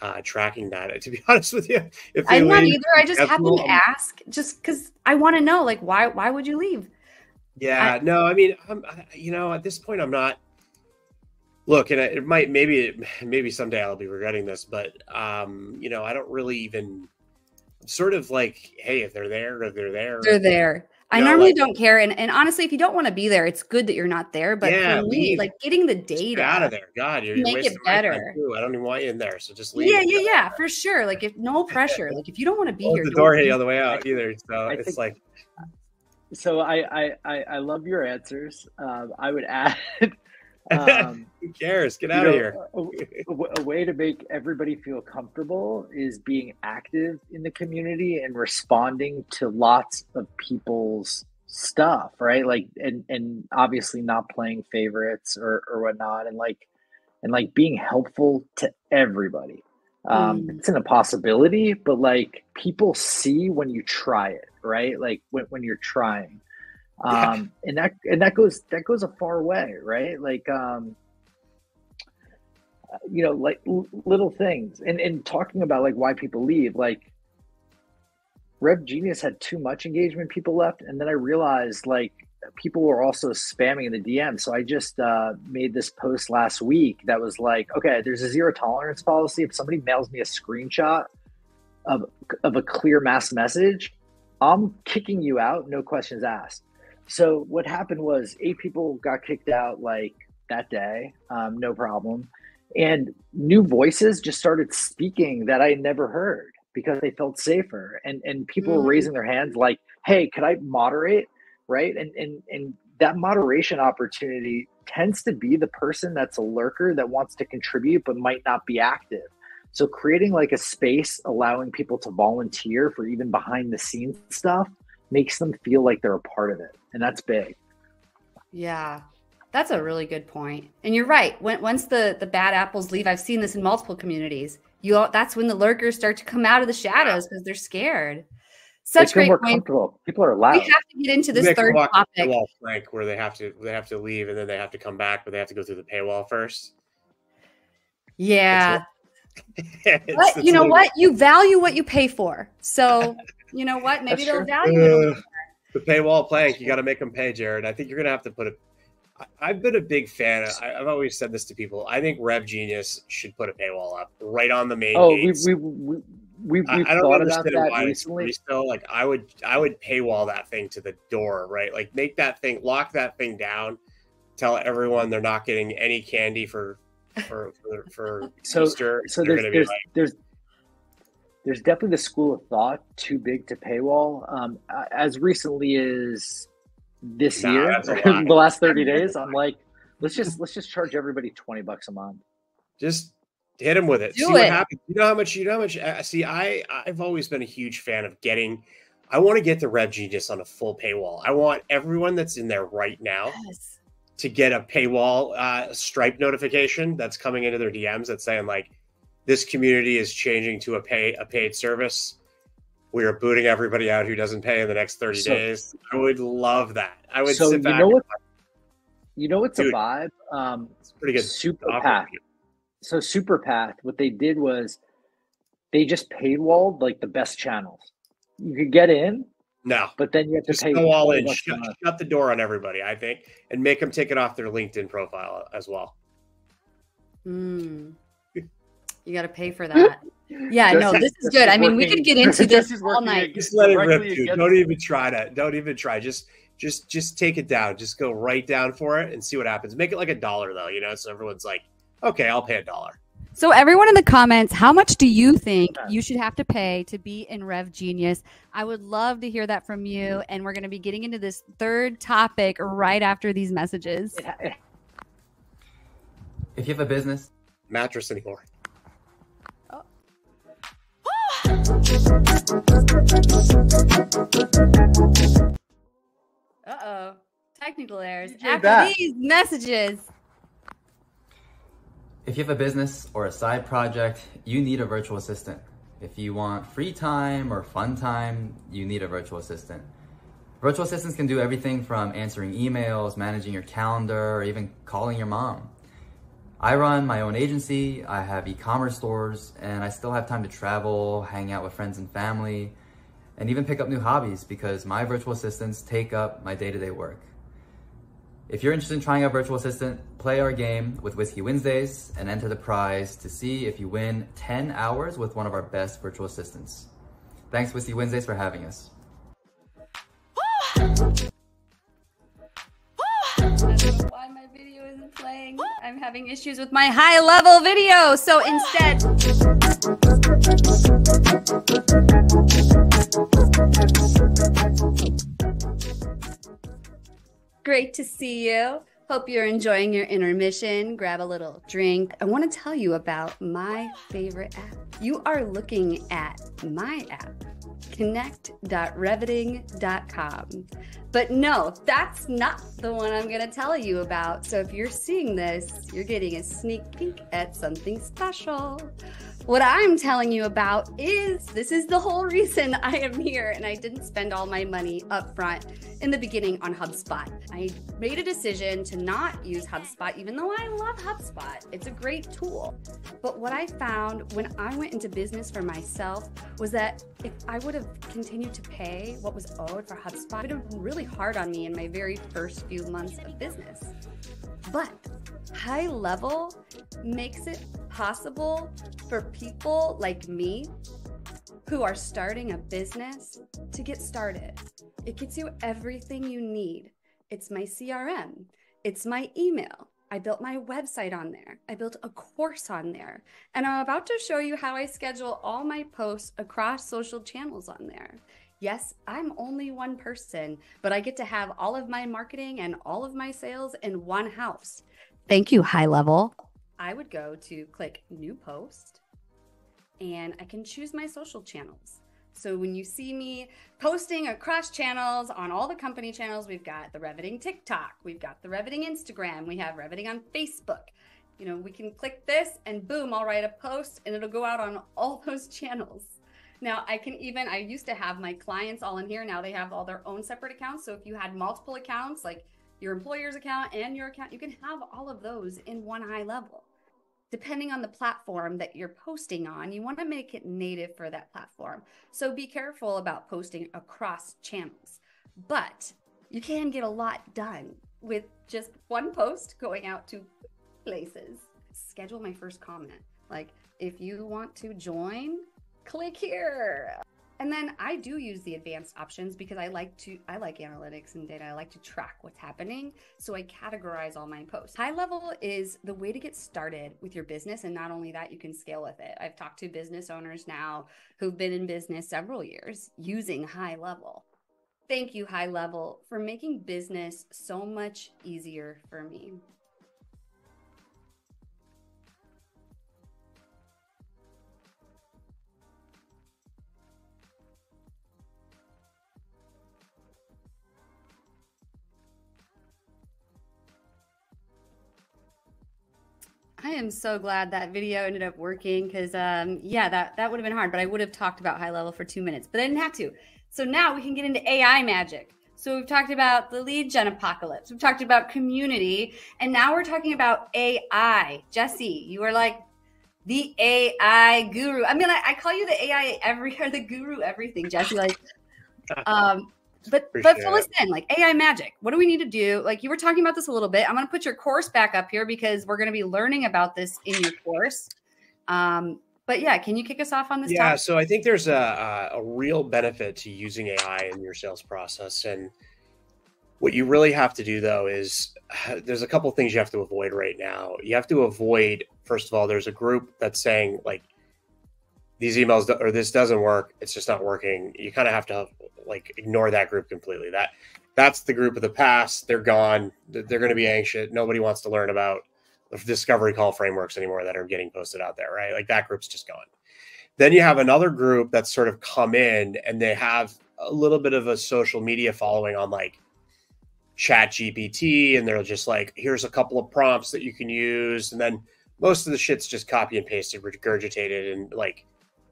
uh, tracking that. To be (laughs) honest with you, if
I'm not either. I just
that's
happen to ask just because I want to know. Like, why why would you leave?
Yeah, no, I mean, I'm, I- you know, at this point, I'm not. Look, and it might, maybe, maybe someday I'll be regretting this, but um, you know, I don't really even. I'm sort of like, hey, if they're there, if they're there,
They're there. I
know,
normally
like-
don't care, and, and honestly, if you don't want to be there, it's good that you're not there. But
Yeah,
for me,
leave.
like getting the data
get out of there. God, you're, you're
Make it
wasting my time,
better.
I don't even want you in there, so just leave.
Yeah, yeah, yeah, for sure. Like if no pressure, like if you don't want to be
Close
here,
the door
be
hit on the way out either. So
I
it's
think-
like,
So I I I, I love your answers. Um, I would add. (laughs) Um, (laughs)
who cares? Get
you
out of
know,
here.
a, way to make everybody feel comfortable is being active in the community and responding to lots of people's stuff, right? Like, and and obviously not playing favorites or or whatnot, and like, and like being helpful to everybody. Um,
Mm.
It's an impossibility, but like people see when you try it, right? Like when when you're trying
Yeah.
um and that and that goes that goes a far way right? Like um uh, you know like l- little things. And and talking about like why people leave like rev genius had too much engagement people left. And then i realized like people were also spamming in the dm so i just uh, made this post last week that was like okay there's a zero tolerance policy. If somebody mails me a screenshot of of a clear mass message i'm kicking you out no questions asked so what happened was eight people got kicked out like that day, um, no problem, and new voices just started speaking that I never heard because they felt safer, and and people were
Mhm.
raising their hands like, "Hey, could I moderate?" Right, and and and that moderation opportunity tends to be the person that's a lurker that wants to contribute but might not be active. So creating like a space allowing people to volunteer for even behind the scenes stuff makes them feel like they're a part of it and that's big
Yeah, that's a really good point. And you're right. When, once the the bad apples leave, I've seen this in multiple communities. You all, that's when the lurkers start to come out of the shadows because they're scared. Such great
more
point.
comfortable people are
We
loud
have to get into this
Make
third topic.
paywall, Frank, where they have to they have to leave and then they have to come back, but they have to go through the paywall first.
Yeah, (laughs)
It's-
but
it's
you know
a-
what? You value what you pay for. So (laughs) you know what? Maybe
That's
they'll
true.
value it.
Uh, the paywall plank, you got to make them pay, Jared. I think you're gonna have to put a. I- I've been a big fan. Of, I, I've always said this to people. I think Rev Genius should put a paywall up right on the main.
oh we,
gates.
we, we, we,
I,
we've
I don't
thought about
understand
that
why it's
recently
free still. Like I would, I would paywall that thing to the door, right? Like make that thing, lock that thing down. Tell everyone they're not getting any candy for for for, for
So-
Easter.
so
They're
there's
gonna be
there's,
like,
there's there's definitely the school of thought too big to paywall. Um, as recently as this
Nah,
year,
that's a (laughs) lot.
the last 30 days, I'm (laughs) like, let's just let's just charge everybody 20 bucks a month.
just hit them with it.
Do
see what happens. You know how much you know how much. Uh, see, I I've always been a huge fan of getting. I want to get the Rev Genius on a full paywall. I want everyone that's in there right now
Yes.
to get a paywall uh, Stripe notification that's coming into their DMs that's saying like, this community is changing to a pay a paid service. We are booting everybody out who doesn't pay in the next thirty
So-
days. I would love that. I would
So
sit
you know what? You know what's
Dude.
a vibe? Um,
It's pretty good.
Super. Path. So Superpath, what they did was they just paywalled like the best channels. You could get in,
No,
but then you have to
just
pay.
go all in. Shut, shut the door on everybody. I think, and make them take it off their LinkedIn profile as well.
Mm. You got to pay for (laughs) that. Yeah, no, this is good. I mean, we could get into (laughs) this
Jesse's
all night.
ag-
Just let it rip, dude.
against-
Don't even try to. Don't even try. Just, just, just take it down. Just go right down for it and see what happens. Make it like a dollar though, you know, so everyone's like, okay, I'll pay a dollar.
So, everyone in the comments, how much do you think you should have to pay to be in Rev Genius? I would love to hear that from you. And we're going to be getting into this third topic right after these messages.
It
If you have a business,
Mattress anymore.
Uh oh. Technical errors. After
back.
these messages.
if you have a business or a side project, you need a virtual assistant. If you want free time or fun time, you need a virtual assistant. Virtual assistants can do everything from answering emails, managing your calendar, or even calling your mom. I run my own agency, I have e-commerce stores, and I still have time to travel, hang out with friends and family, and even pick up new hobbies because my virtual assistants take up my day-to-day work. If you're interested in trying out virtual assistant, play our game with Whiskey WinsDays and enter the prize to see if you win 10 hours with one of our best virtual assistants. Thanks Whiskey WinsDays for having us.
Why my video isn't playing. I'm having issues with my high level video. So instead, great to see you. Hope you're enjoying your intermission. Grab a little drink. I want to tell you about my favorite app. You are looking at my app, connect.reveting.com. But no, that's not the one I'm going to tell you about. So if you're seeing this, you're getting a sneak peek at something special. What I'm telling you about is this is the whole reason I am here and I didn't spend all my money up front in the beginning on HubSpot. I made a decision to not use HubSpot even though I love HubSpot. It's a great tool. But what I found when I went into business for myself was that if I would have continued to pay what was owed for HubSpot, it would have been really hard on me in my very first few months of business. But high level makes it possible for people like me who are starting a business to get started. It gets you everything you need. It's my CRM, it's my email. I built my website on there. I built a course on there. And I'm about to show you how I schedule all my posts across social channels on there. Yes, I'm only one person, but I get to have all of my marketing and all of my sales in one house. Thank you, high level. I would go to click new post and I can choose my social channels. So when you see me posting across channels on all the company channels, we've got the Reveting TikTok, we've got the Reveting Instagram, we have Reveting on Facebook. You know, we can click this and boom, I'll write a post and it'll go out on all (laughs) those channels. Now, I can even, I used to have my clients all in here. Now they have all their own separate accounts. So if you had multiple accounts, like your employer's account and your account, you can have all of those in one high level. Depending on the platform that you're posting on, you want to make it native for that platform. So be careful about posting across channels. But you can get a lot done with just one post going out to places. Schedule my first comment. Like, if you want to join, click here. And then I do use the advanced options because I like to I like analytics and data. I like to track what's happening. So I categorize all my posts. High level is the way to get started with your business. And not only that, you can scale with it. I've talked to business owners now who've been in business several years using high level. Thank you, high level, for making business so much easier for me. I am so glad that video ended up working because, um, yeah, that, that would have been hard, but I would have talked about high level for two minutes, but I didn't have to. So now we can get into AI magic. So we've talked about the lead gen apocalypse, we've talked about community, and now we're talking about AI. Jesse, you are like the AI guru. I mean, I, I call you the AI every (laughs) or the guru everything, Jesse. Like, (laughs) um, but
Appreciate
but fill us in, like AI magic. What do we need to do? Like you were talking about this a little bit. I'm going to put your course back up here because we're going to be learning about this in your course. Um, but yeah, can you kick us off on this?
Yeah,
topic?
so I think there's a, a a real benefit to using AI in your sales process, and what you really have to do though is (sighs) there's a couple things you have to avoid right now. You have to avoid first of all, there's a group that's saying like these emails or this doesn't work, it's just not working. You kind of have to like ignore that group completely. That that's the group of the past. They're gone. They're going to be anxious. Nobody wants to learn about the discovery call frameworks anymore that are getting posted out there, right? Like that group's just gone. Then you have another group that's sort of come in and they have a little bit of a social media following on like ChatGPT and they're just like, here's a couple of prompts that you can use. And then most of the shit's just copy and pasted, regurgitated, and like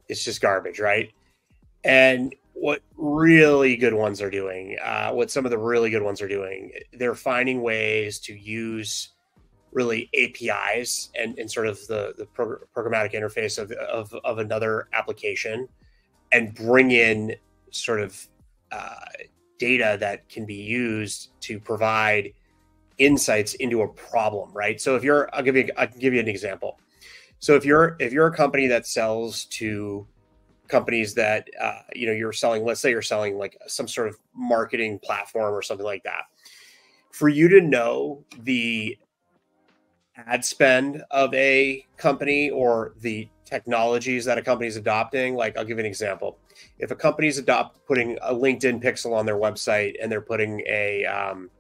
it's just garbage, right? And what really good ones are doing, uh, what some of the really good ones are doing, they're finding ways to use really APIs and, and sort of the, the pro- programmatic interface of, of, of another application and bring in sort of uh, data that can be used to provide insights into a problem, right? So if you're, I'll give you, I can give you an example. So if you're if you're a company that sells to companies that uh, you know you're selling, let's say you're selling like some sort of marketing platform or something like that, for you to know the ad spend of a company or the technologies that a company is adopting, like I'll give you an example. If a company's adopt putting a LinkedIn pixel on their website and they're putting a um,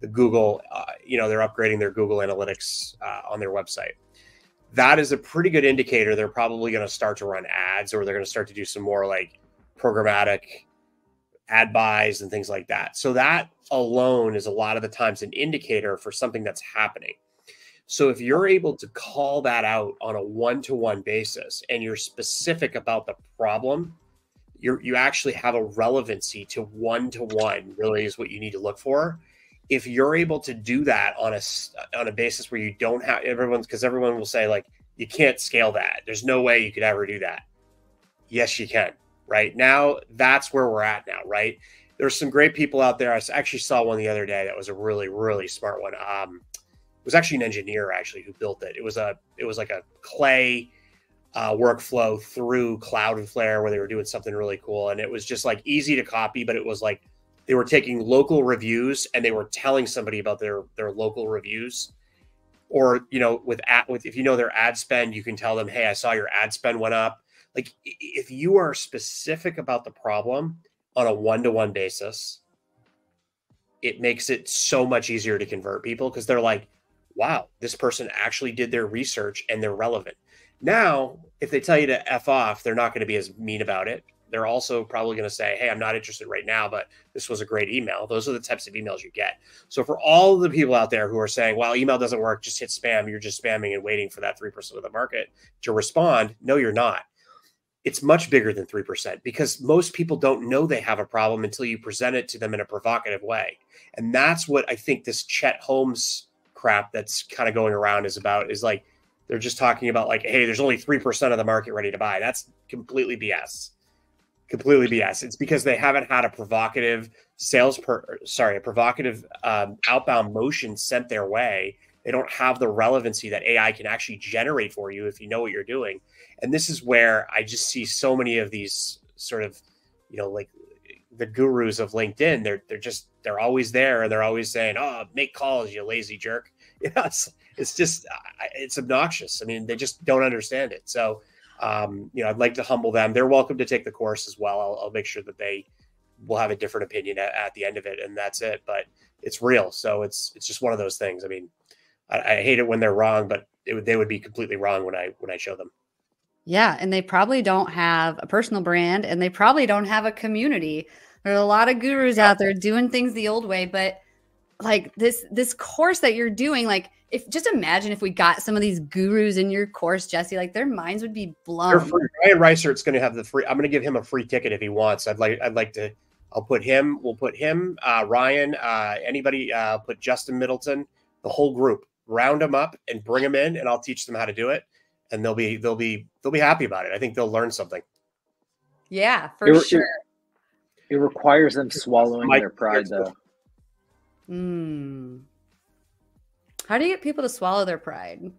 the Google, uh, you know, they're upgrading their Google Analytics uh, on their website that is a pretty good indicator they're probably going to start to run ads or they're going to start to do some more like programmatic ad buys and things like that. So that alone is a lot of the times an indicator for something that's happening. So if you're able to call that out on a one-to-one basis and you're specific about the problem, you you actually have a relevancy to one-to-one really is what you need to look for if you're able to do that on a on a basis where you don't have everyone's because everyone will say like you can't scale that. There's no way you could ever do that. Yes you can right? Now that's where we're at now right? There's some great people out there. I actually saw one the other day that was a really really smart one. Um it was actually an engineer actually who built it. It was a it was like a clay uh, workflow through cloudflare where they were doing something really cool and it was just like easy to copy but it was like they were taking local reviews and they were telling somebody about their their local reviews. Or you know with ad, with if you know their ad spend you can tell them hey i saw your ad spend went up. Like if you are specific about the problem on a one-to-one basis it makes it so much easier to convert people because they're like wow this person actually did their research and they're relevant. Now if they tell you to f off they're not going to be as mean about it they're also probably going to say, Hey, I'm not interested right now, but this was a great email. Those are the types of emails you get. So, for all the people out there who are saying, Well, email doesn't work, just hit spam, you're just spamming and waiting for that 3% of the market to respond. No, you're not. It's much bigger than 3% because most people don't know they have a problem until you present it to them in a provocative way. And that's what I think this Chet Holmes crap that's kind of going around is about is like, they're just talking about like, hey, there's only 3% of the market ready to buy. That's completely BS completely BS. It's because they haven't had a provocative sales per sorry, a provocative um, outbound motion sent their way. They don't have the relevancy that AI can actually generate for you if you know what you're doing. And this is where I just see so many of these sort of you know, like the gurus of LinkedIn, they're they're just they're always there and they're always saying, "Oh, make calls, you lazy jerk." (laughs) It's, it's just it's obnoxious. I mean, they just don't understand it. So, um, you know, I'd like to humble them. They're welcome to take the course as well. I'll, I'll make sure that they will have a different opinion at, at, the end of it, and that's it. But it's real, so it's it's just one of those things. I mean, I, I hate it when they're wrong, but would, they would be completely wrong when I when I show them.
Yeah, and they probably don't have a personal brand, and they probably don't have a community. There are a lot of gurus out there doing things the old way, but like this this course that you're doing, like if just imagine if we got some of these gurus in your course, Jesse, like their minds would be blown.
Ryan Reisert's going to have the free. I'm going to give him a free ticket if he wants. I'd like I'd like to. I'll put him. We'll put him, uh, Ryan, uh, anybody. Uh, put Justin Middleton, the whole group. Round them up and bring them in, and I'll teach them how to do it. And they'll be they'll be they'll be happy about it. I think they'll learn something.
Yeah, for it, sure.
It, it, requires them swallowing their pride, though.
Hmm. How do you get people to swallow their pride?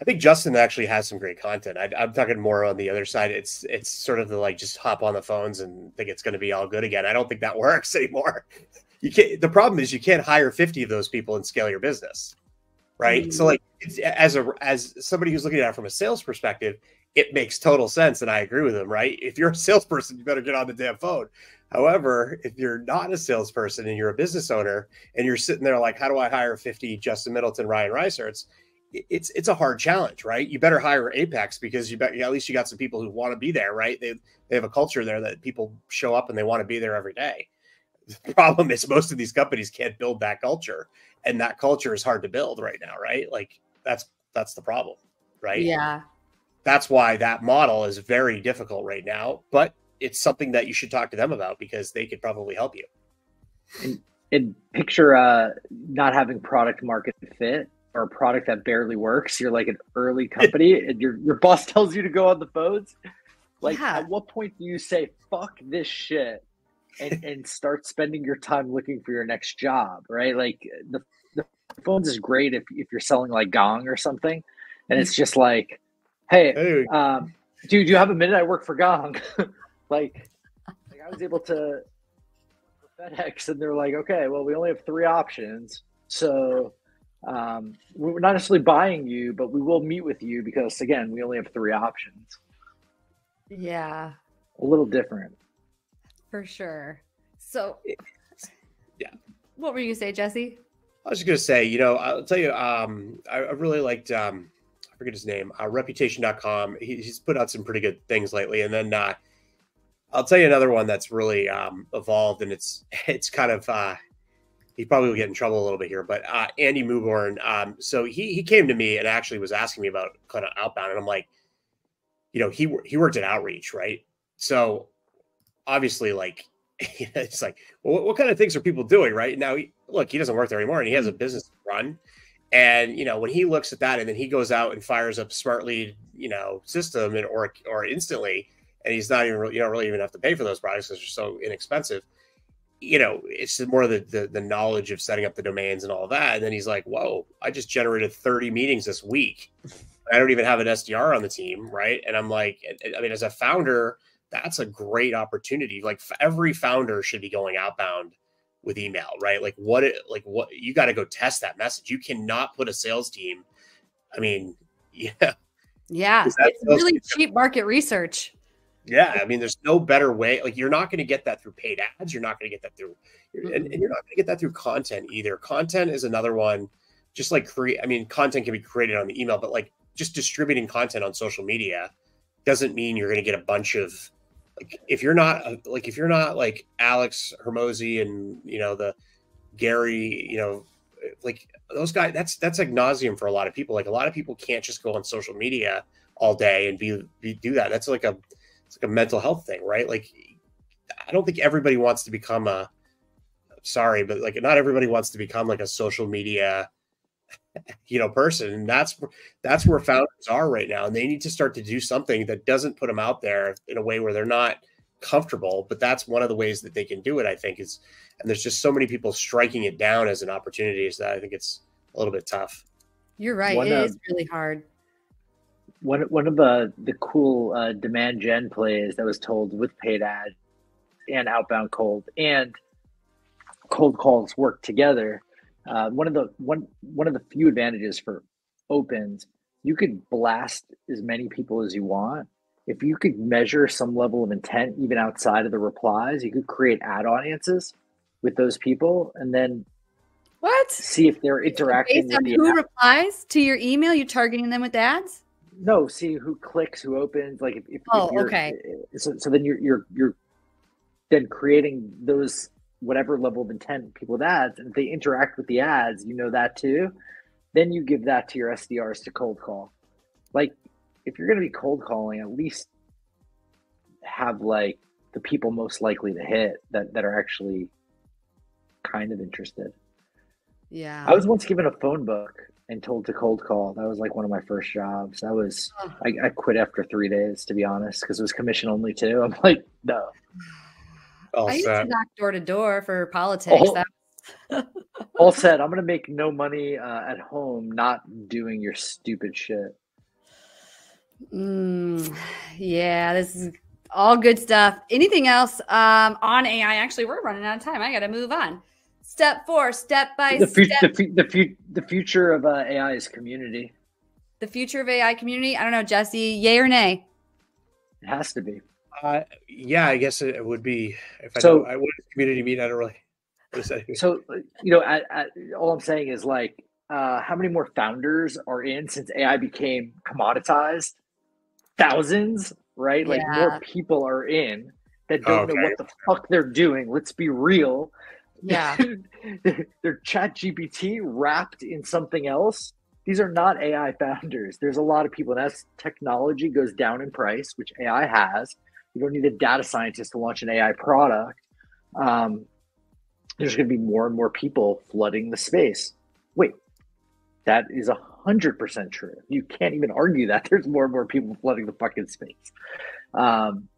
I think Justin actually has some great content. I, am talking more on the other side. It's it's sort of the like just hop on the phones and think it's going to be all good again. I don't think that (laughs) works anymore. You can't. The problem is you can't hire 50 of those people and scale your business, right? Mm-hmm. So like as a as somebody who's looking at it from a sales perspective, it makes total sense, and I agree with him. Right? If you're a salesperson, you better get on the damn phone. However, if you're not a salesperson and you're a business owner and you're sitting there like, how do I hire 50 Justin Middleton, Ryan Reiserts? It's it's a hard challenge, right? You better hire Apex because you bet at least you got some people who want to be there, right? They they have a culture there that people show up and they want to be there every day. The (laughs) problem is most of these companies can't build that culture, and that culture is hard to build right now, right? Like that's that's the problem, right?
Yeah.
That's why that model is very difficult right now, but it's something that you should talk to them about because they could probably help you.
And, and picture uh, not having product market fit or a product that barely works. You're like an early (laughs) company, and your your boss tells you to go on the phones. Like, yeah. at what point do you say "fuck this shit" and (laughs) and start spending your time looking for your next job? Right? Like the the phones is great if if you're selling like Gong or something, and it's just like, hey, hey. Um, dude, you have a minute? I work for Gong. (laughs) like, like I was able to FedEx, and they're like, okay, well, we only have three options, so um, we're not necessarily buying you, but we will meet with you because again, we only have three options.
Yeah,
a little different
for sure. So,
yeah,
what were you say, Jesse?
I was just gonna say, you know, I'll tell you, um, I, I really liked, um, I forget his name, uh, Reputation.com. He, he's put out some pretty good things lately, and then uh, I'll tell you another one that's really um, evolved, and it's (laughs) it's kind of uh, he probably will get in trouble a little bit here, but uh, Andy Mooborn. Um, so he he came to me and actually was asking me about kind of outbound, and I'm like, you know, he he worked at Outreach, right? So obviously, like, (laughs) it's like, well, what, what kind of things are people doing, right? Now, he, look, he doesn't work there anymore, and he has a mm-hmm. business to run. And you know, when he looks at that, and then he goes out and fires up Smartlead, you know, system and or or instantly and he's not even you don't really even have to pay for those products because they're so inexpensive. You know, it's more the, the the knowledge of setting up the domains and all that. And then he's like, "Whoa, I just generated 30 meetings this week. I don't even have an SDR on the team, right?" And I'm like, I mean, as a founder, that's a great opportunity. Like every founder should be going outbound with email, right? Like what it like what you got to go test that message. You cannot put a sales team. I mean, (laughs) yeah.
Yeah, it's really cheap market research.
Yeah, I mean, there's no better way. Like, you're not going to get that through paid ads. You're not going to get that through, and, and, you're not going to get that through content either. Content is another one. Just like create, I mean, content can be created on the email, but like just distributing content on social media doesn't mean you're going to get a bunch of like if you're not uh, like if you're not like Alex Hormozi and you know the Gary, you know, uh, like those guys. That's that's nauseum for a lot of people. Like a lot of people can't just go on social media all day and be, be do that. That's like a it's like a mental health thing, right? Like, I don't think everybody wants to become a. Sorry, but like, not everybody wants to become like a social media, (laughs) you know, person, and that's that's where founders are right now, and they need to start to do something that doesn't put them out there in a way where they're not comfortable. But that's one of the ways that they can do it. I think is, and there's just so many people striking it down as an opportunity, so that I think it's a little bit tough.
You're right. One, it is really hard
one one of the the cool uh, demand gen plays that was told with paid ad and outbound cold and cold calls work together. Uh, one of the one one of the few advantages for opens, you could blast as many people as you want. If you could measure some level of intent even outside of the replies, you could create ad audiences with those people and then
What?
see if they're interacting
Based
with
on who
ad.
replies to your email, you're targeting them with ads?
No, see who clicks, who opens. Like if, if,
Oh,
if you're,
okay.
Eh, eh, so, so then you're you're you're then creating those whatever level of intent people with ads, and if they interact with the ads, you know that too. Then you give that to your SDRs to cold call. Like if you're going to be cold calling, at least have like the people most likely to hit that that are actually kind of interested.
Yeah.
I was once given a phone book and told to cold call. That was like one of my first jobs. That was. I, I quit after three days to be honest because it was commission only too. I'm like, no.
All
I used
set.
to knock door to door for politics. That- (laughs)
All said, I'm gonna make no money uh, at home not doing your stupid shit.
Mm, yeah, this is all good stuff. Anything else um, on AI? Actually, we're running out of time. I got to move on. Step four, step by
The, fu-
step.
the, fu- the, fu- the future of uh, AI is community.
the future of AI community. I don't know, Jesse, yay or nay?
It has to be.
Uh, yeah, I guess it would be if I
So-
don't, I would community meet. I don't really. What is that?
So you know, at, at, all I'm saying is like, uh, how many more founders are in since AI became commoditized? Thousands, right? Like
Yeah.
more people are in that don't know
Okay.
what the fuck they're doing. Let's be real.
Yeah. (laughs)
they're ChatGPT wrapped in something else. These are not AI founders. There's a lot of people, and as technology goes down in price, which AI has, you don't need a data scientist to launch an AI product. Um, there's going to be more and more people flooding the space. Wait, that is a hundred percent true. You can't even argue that (laughs) there's more and more people flooding the fucking space. Um,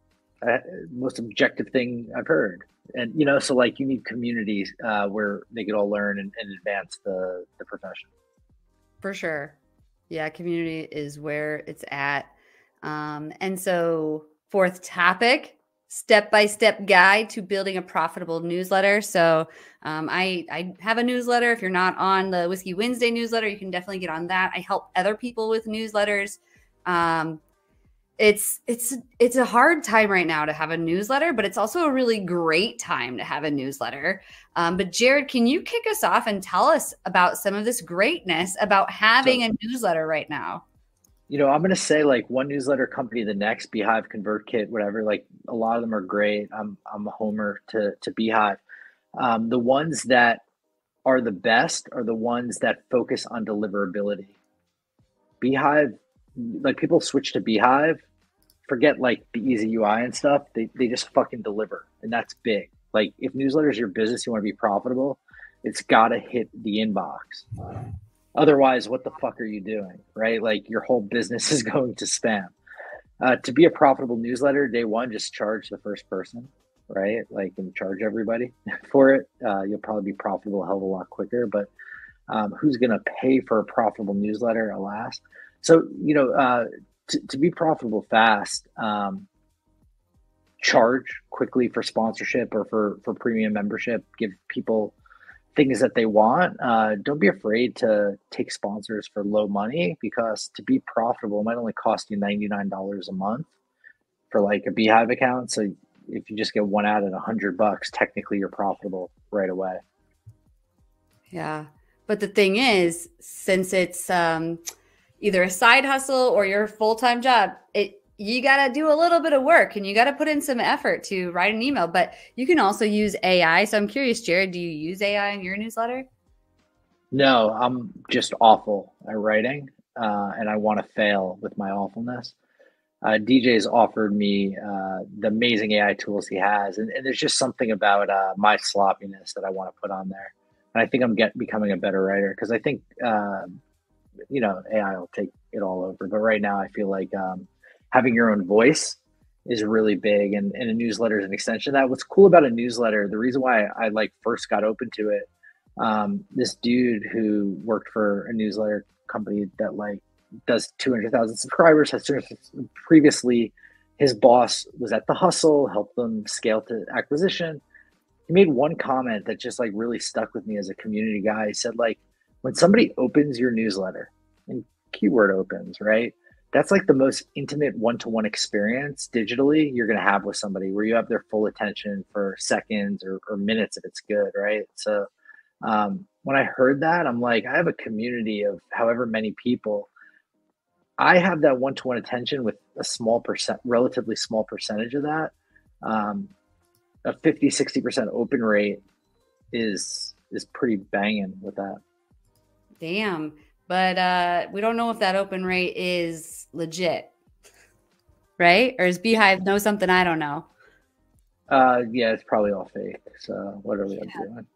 uh, most objective thing I've heard and you know so like you need communities uh, where they could all learn and, and advance the the profession
For sure. Yeah, community is where it's at. Um, and so, fourth topic step by step guide to building a profitable newsletter. So, um, I, I have a newsletter. If you're not on the Whiskey WinsDay newsletter, you can definitely get on that. I help other people with newsletters. Um, it's it's it's a hard time right now to have a newsletter, but it's also a really great time to have a newsletter. Um, but Jared, can you kick us off and tell us about some of this greatness about having a newsletter right now?
you know i'm going to say like one newsletter company the next beehiiv convertkit whatever like a lot of them are great i'm i'm a homer to to beehiiv um, the ones that are the best are the ones that focus on deliverability beehiiv like people switch to beehiiv forget like the easy ui and stuff they, they just fucking deliver and that's big. Like if newsletters your business you want to be profitable it's got to hit the inbox. Otherwise what the fuck are you doing right? Like your whole business (laughs) is going to spam. Uh, to be a profitable newsletter day one just charge the first person right? Like and charge everybody (laughs) for it. Uh, you'll probably be profitable a hell of a lot quicker but um, who's going to pay for a profitable newsletter? Alas so you know uh, to, to be profitable fast um, charge quickly for sponsorship or for for premium membership give people things that they want. Uh, don't be afraid to take sponsors for low money because to be profitable it might only cost you $99 a month for like a beehiiv account. So if you just get one out at a 100 bucks technically you're profitable right away.
Yeah. But the thing is, since it's um, either a side hustle or your full time job, it you got to do a little bit of work and you got to put in some effort to write an email. But you can also use AI. So I'm curious, Jared, do you use AI in your newsletter?
no i'm just awful at writing uh, and i want to fail with my awfulness uh, DJ's offered me uh, the amazing AI tools he has, and, and there's just something about uh, my sloppiness that I want to put on there. And I think I'm get becoming a better writer because I think uh, you know AI will take it all over. But right now, I feel like um, having your own voice is really big, and, and a newsletter is an extension of that. What's cool about a newsletter, the reason why I like first got open to it, um, this dude who worked for a newsletter company that like does 200,000 subscribers has previously his boss was at the hustle, helped them scale to acquisition. He made one comment that just like really stuck with me as a community guy. He said, like, when somebody opens your newsletter and keyword opens, right? That's like the most intimate one to one experience digitally you're going to have with somebody where you have their full attention for seconds or, or minutes if it's good, right? So um, when I heard that, I'm like, I have a community of however many people. I have that one to one attention with a small percent, relatively small percentage of that. Um, a 50, 60% open rate is is pretty banging with that.
Damn. But uh, we don't know if that open rate is legit, right? Or is beehiiv know something I don't know?
Uh, yeah, it's probably all fake. So what are we
Yeah.
doing?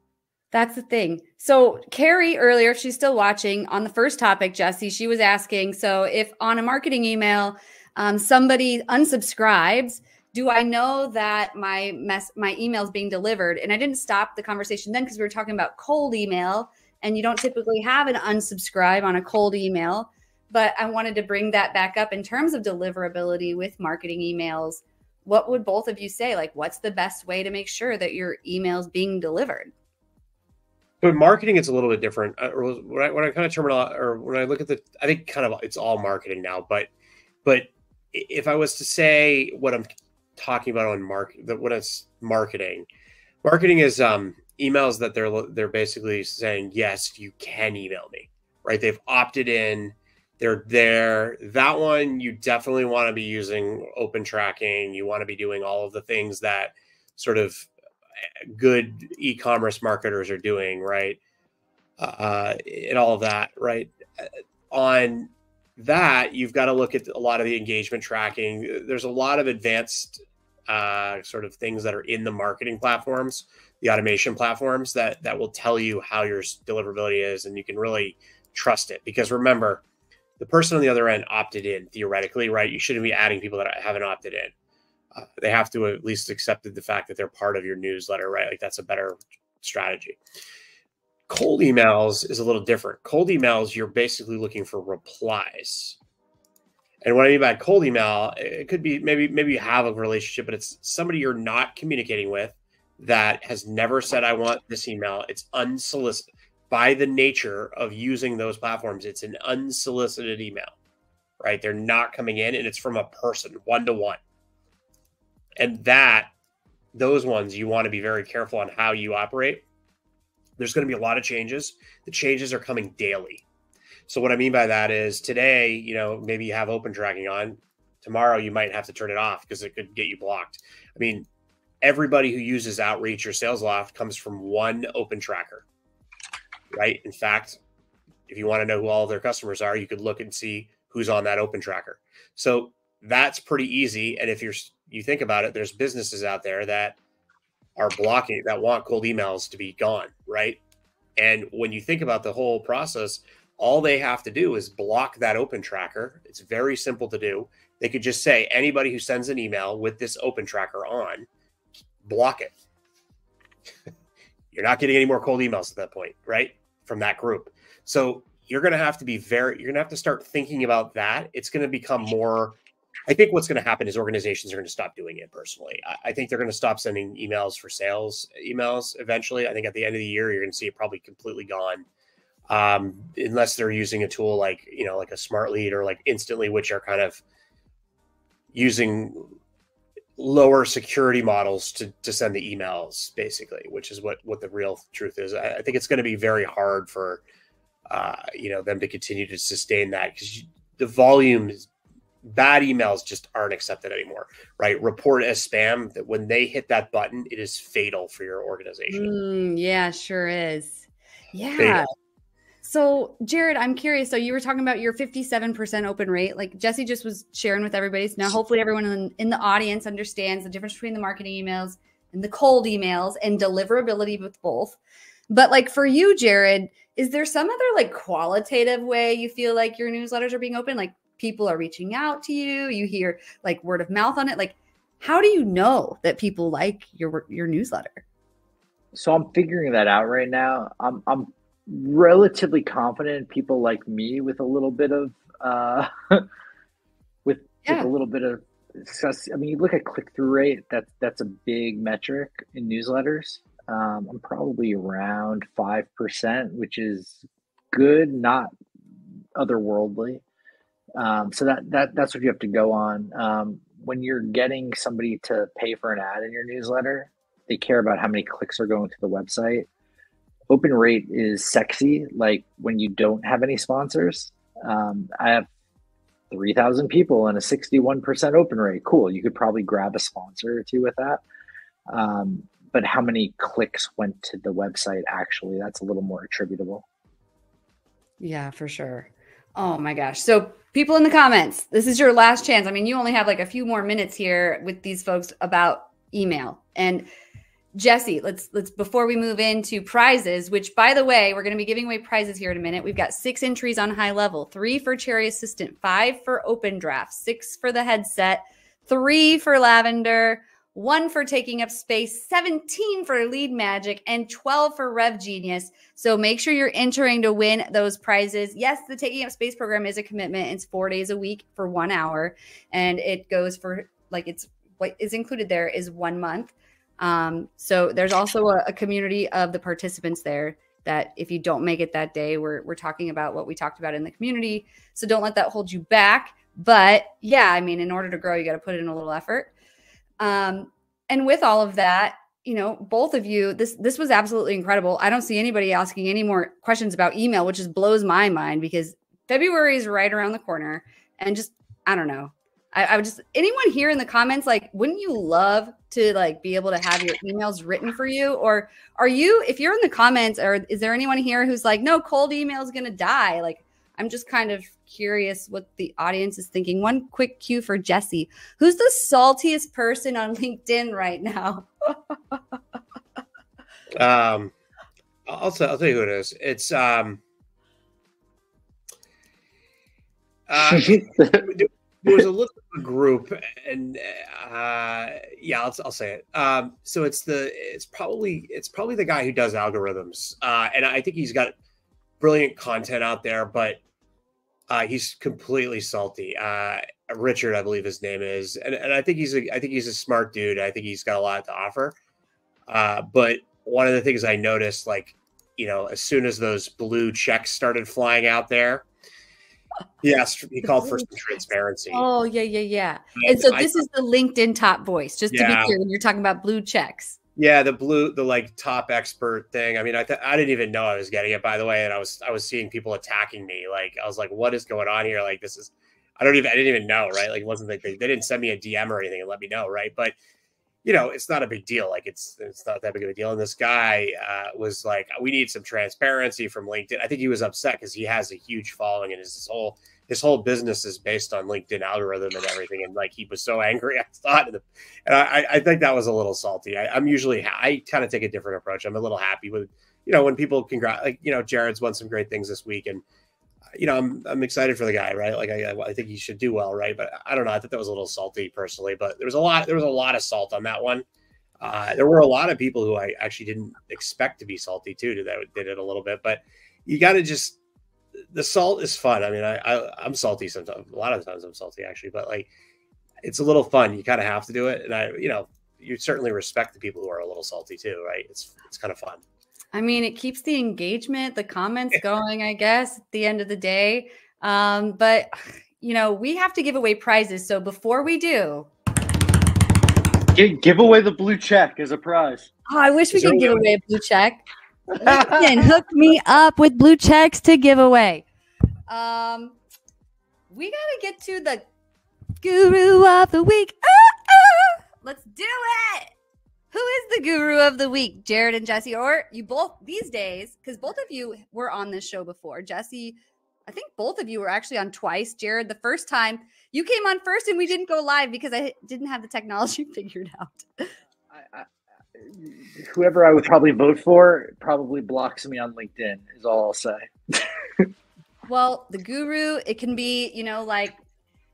That's the thing. So Carrie earlier, if she's still watching on the first topic, Jesse, she was asking, so if on a marketing email, um, somebody unsubscribes, do I know that my mess my email is being delivered? And I didn't stop the conversation then because we were talking about cold email, and you don't typically have an unsubscribe on a cold email. But I wanted to bring that back up in terms of deliverability with marketing emails. What would both of you say? Like, what's the best way to make sure that your email is being delivered?
But marketing, it's a little bit different. Uh, when I when I kind of terminal or when I look at the, I think kind of it's all marketing now. But but if I was to say what I'm talking about on market, what it's marketing, marketing is um emails that they're they're basically saying yes, you can email me, right? They've opted in. They're there. That one you definitely want to be using open tracking. You want to be doing all of the things that sort of good e-commerce marketers are doing, right? Uh, and all of that, right? Uh, On that, you've got to look at a lot of the engagement tracking. There's a lot of advanced uh, sort of things that are in the marketing platforms, the automation platforms that that will tell you how your deliverability is, and you can really trust it. Because remember, the person on the other end opted in theoretically, right? You shouldn't be adding people that haven't opted in uh, they have to at least accepted the fact that they're part of your newsletter, right? Like that's a better strategy. Cold emails is a little different. Cold emails, you're basically looking for replies. And what I mean by cold email, it could be maybe maybe you have a relationship, but it's somebody you're not communicating with that has never said, I want this email. It's unsolicited by the nature of using those platforms. It's an unsolicited email, right? They're not coming in and it's from a person one to one and that those ones you want to be very careful on how you operate there's going to be a lot of changes the changes are coming daily so what i mean by that is today you know maybe you have open tracking on tomorrow you might have to turn it off because it could get you blocked i mean everybody who uses outreach or Salesloft comes from one open tracker right in fact if you want to know who all of their customers are you could look and see who's on that open tracker so that's pretty easy and if you're you think about it, there's businesses out there that are blocking that want cold emails to be gone, right? And when you think about the whole process, all they have to do is block that open tracker. It's very simple to do. They could just say anybody who sends an email with this open tracker on, block it. (laughs) you're not getting any more cold emails at that point, right? From that group. So you're going to have to be very, you're going to have to start thinking about that. It's going to become more I think what's going to happen is organizations are going to stop doing it personally. I, I think they're going to stop sending emails for sales emails eventually. I think at the end of the year, you're going to see it probably completely gone. Um, unless they're using a tool like, you know, like a Smartlead or like instantly, which are kind of using lower security models to, to send the emails basically, which is what, what the real truth is. I, I think it's going to be very hard for, uh, you know, them to continue to sustain that because the volume is bad emails just aren't accepted anymore, right? Report as spam that when they hit that button, it is fatal for your organization.
Mm, yeah, sure is. Yeah.
Fatal.
So, Jared, I'm curious. So, you were talking about your 57% open rate. Like Jesse just was sharing with everybody. So, now hopefully, everyone in, in the audience understands the difference between the marketing emails and the cold emails and deliverability with both. But, like for you, Jared, is there some other like qualitative way you feel like your newsletters are being open? Like people are reaching out to you, you hear like word of mouth on it. Like, how do you know that people like your your newsletter?
So I'm figuring that out right now. I'm I'm relatively confident people like me with a little bit of uh (laughs) with
Yeah.
with a little bit of discuss. I mean, you look at click through rate. That's that's a big metric in newsletters. Um, I'm probably around five percent, which is good, not otherworldly. Um, so that that that's what you have to go on. Um, when you're getting somebody to pay for an ad in your newsletter, they care about how many clicks are going to the website. Open rate is sexy, like when you don't have any sponsors. Um, I have 3,000 people and a 61% open rate. Cool. You could probably grab a sponsor or two with that. Um, but how many clicks went to the website actually? That's a little more attributable.
Yeah, for sure. Oh my gosh. So, people in the comments, this is your last chance. I mean, you only have like a few more minutes here with these folks about email. And Jesse, let's let's before we move into prizes, which by the way, we're going to be giving away prizes here in a minute. We've got 6 entries on high level, 3 for Cherry Assistant, 5 for Open Draft, 6 for the headset, 3 for Lavender, one for taking up space, 17 for lead magic, and 12 for Rev Genius. So make sure you're entering to win those prizes. Yes, the taking up space program is a commitment. It's four days a week for one hour, and it goes for like it's what is included there is one month. Um, so there's also a, a community of the participants there that if you don't make it that day, we're we're talking about what we talked about in the community. So don't let that hold you back. But yeah, I mean, in order to grow, you got to put in a little effort. Um, and with all of that, you know, both of you, this this was absolutely incredible. I don't see anybody asking any more questions about email, which just blows my mind because February is right around the corner, and just I don't know. I, I would just anyone here in the comments, like, wouldn't you love to like be able to have your emails written for you? Or are you, if you're in the comments, or is there anyone here who's like, no, cold email is gonna die? Like, I'm just kind of curious what the audience is thinking. One quick cue for Jesse. Who's the saltiest person on (laughs) LinkedIn right now? (laughs)
Um, I'll tell, I'll tell you who it is. It's um, uh, (laughs) there was a (laughs) little group, and uh, yeah, I'll, I'll say it. Um, so it's the it's probably it's probably the guy who does algorithms, uh, and I think he's got brilliant content out there, but uh, he's completely salty. Uh, Richard, I believe his name is, and, and I think he's a I think he's a smart dude. I think he's got a lot to offer. Uh, but one of the things I noticed, like you know, as soon as those blue checks started flying out there, he asked, he called for some transparency.
Oh, yeah, yeah, yeah. And so
I-
this is the LinkedIn top voice, just to be clear, when you're talking about blue checks.
Yeah, the blue, the like top expert thing. I mean, I th- I didn't even know I was getting it, by the way, and I was I was seeing people attacking me. Like I was like, what is going on here? Like this is, I don't even I didn't even know, right? Like it wasn't like they, they didn't send me a DM or anything and let me know, right? But you know, it's not a big deal. Like it's it's not that big of a deal. And this guy uh, was like, we need some transparency from LinkedIn. I think he was upset because he has a huge following and his, whole his whole business is based on LinkedIn algorithm and everything. And like he was so angry, (laughs) I thought, and I, I think that was a little salty. I, I'm usually I kind of take a different approach. I'm a little happy with you know when people congrat like you know Jared's won some great things this week and you know I'm I'm excited for the guy right like I I think he should do well right but I don't know I thought that was a little salty personally but there was a lot there was a lot of salt on that one. Uh, there were a lot of people who I actually didn't expect to be salty too that did it a little bit but you got to just the salt is fun. I mean, I, I I'm salty sometimes. A lot of times I'm salty actually, but like it's a little fun. You kind of have to do it, and I, you know, you certainly respect the people who are a little salty too, right? It's it's kind of fun.
I mean, it keeps the engagement, the comments (laughs) going, I guess, at the end of the day. Um, but you know, we have to give away prizes. So before we do,
Give, give away the blue check as a prize.
oh, I wish we
Is
could give away a blue check. LinkedIn, (laughs) hook me up with blue checks to give away. Um, we gotta get to the guru of the week. Ah, ah. Let's do it. Who is the guru of the week, Jared and Jesse? Or you both these days, because both of you were on this show before. Jesse, I think both of you were actually on twice. Jared, the first time you came on first, and we didn't go live because I didn't have the technology (laughs) figured out.
I, I, whoever I would probably vote for probably blocks me on LinkedIn. Is all I'll say. (laughs)
Well, the guru, it can be, you know, like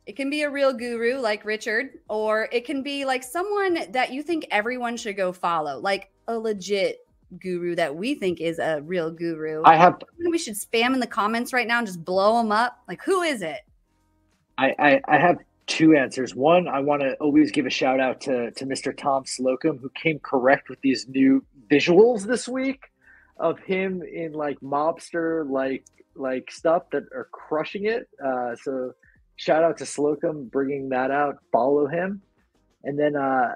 it can be a real guru like Richard, or it can be like someone that you think everyone should go follow, like a legit guru that we think is a real guru.
I have
we should spam in the comments right now and just blow them up. Like, who is it?
I, I, I have two answers. One, I want to always give a shout out to to Mr. Tom Slocum who came correct with these new visuals this week of him in like mobster like like stuff that are crushing it. Uh, so shout out to Slocum bringing that out. Follow him, and then uh,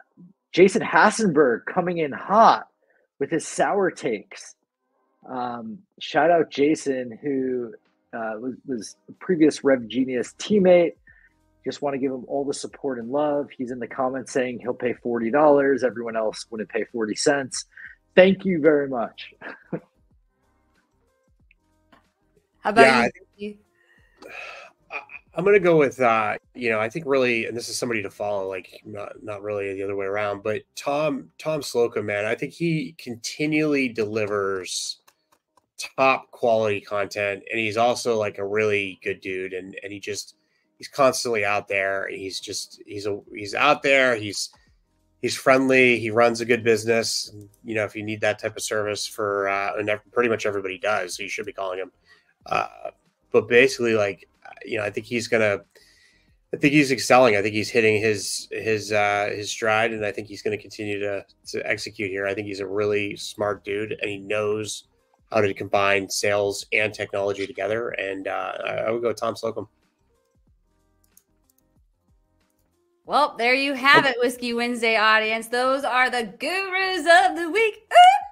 Jason Hassenberg coming in hot with his sour takes. Um, shout out Jason who uh, was, was a previous Rev Genius teammate. Just want to give him all the support and love. He's in the comments saying he'll pay forty dollars. Everyone else wouldn't pay forty cents. Thank you very much. (laughs)
How about
Yeah, I
you?
I'm gonna go with uh, you know, I think really, and this is somebody to follow, like not not really the other way around, but Tom Tom Slocum, man, I think he continually delivers top quality content, and he's also like a really good dude, and and he just he's constantly out there. He's just he's a he's out there. He's he's friendly. He runs a good business. You know, if you need that type of service for, uh, and pretty much everybody does, so you should be calling him. Uh, but basically, like you know, I think he's gonna. I think he's excelling. I think he's hitting his his uh, his stride, and I think he's going to continue to to execute here. I think he's a really smart dude, and he knows how to combine sales and technology together. And uh, I, would go with Tom Slocum.
Well, there you have it, Whiskey WinsDay audience. Those are the gurus of the week. Ooh.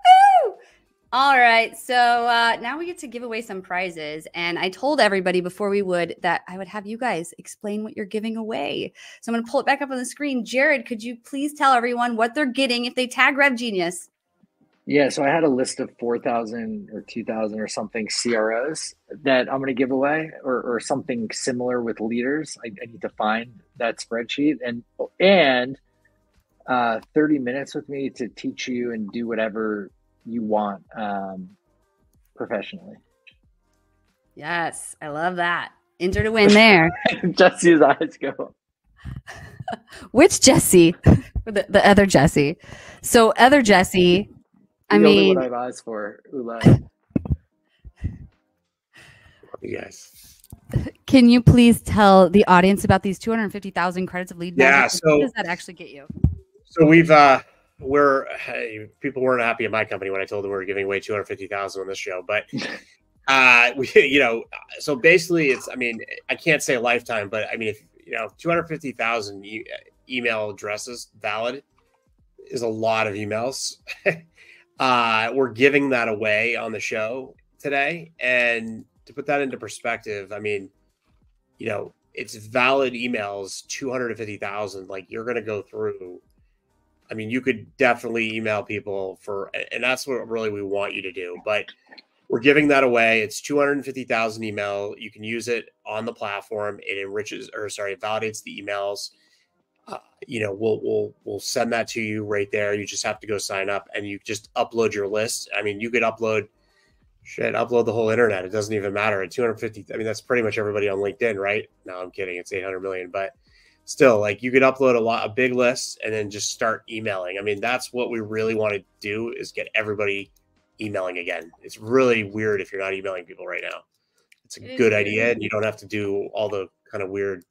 All right. So uh, now we get to give away some prizes. And I told everybody before we would that I would have you guys explain what you're giving away. So I'm going to pull it back up on the screen. Jared, could you please tell everyone what they're getting if they tag Rev Genius?
Yeah, so I had a list of 4,000 or 2,000 or something CROs that I'm going to give away or, or something similar with leaders. I, I need to find that spreadsheet and and uh, 30 minutes with me to teach you and do whatever you want um, professionally.
Yes, I love that. Enter to win there. (laughs)
Jesse's eyes go. (laughs)
Which Jesse? (laughs) the, the other Jesse. So, other Jesse. I
You don't
mean,
what I have eyes for. Ula.
You guys.
can you please tell the audience about these 250,000 credits of lead
Yeah,
magnet?
so-
what does that actually get you?
So we've uh we're hey, people weren't happy at my company when I told them we were giving away 250,000 on this show, but (laughs) uh (laughs) we you know so basically it's I mean I can't say a lifetime, but I mean if you know 250,000 e- email addresses valid is a lot of emails. (laughs) uh we're giving that away on the show today and to put that into perspective, I mean you know it's valid emails 250,000 like you're going to go through I mean, you could definitely email people for, and that's what really we want you to do. But we're giving that away. It's 250,000 email. You can use it on the platform. It enriches, or sorry, validates the emails. Uh, you know, we'll we'll we'll send that to you right there. You just have to go sign up, and you just upload your list. I mean, you could upload, shit, upload the whole internet. It doesn't even matter. At 250, I mean, that's pretty much everybody on LinkedIn, right? No, I'm kidding. It's 800 million, but still like you could upload a lot a big list and then just start emailing i mean that's what we really want to do is get everybody emailing again it's really weird if you're not emailing people right now it's a
It is
good idea and you don't have to do all the kind of weird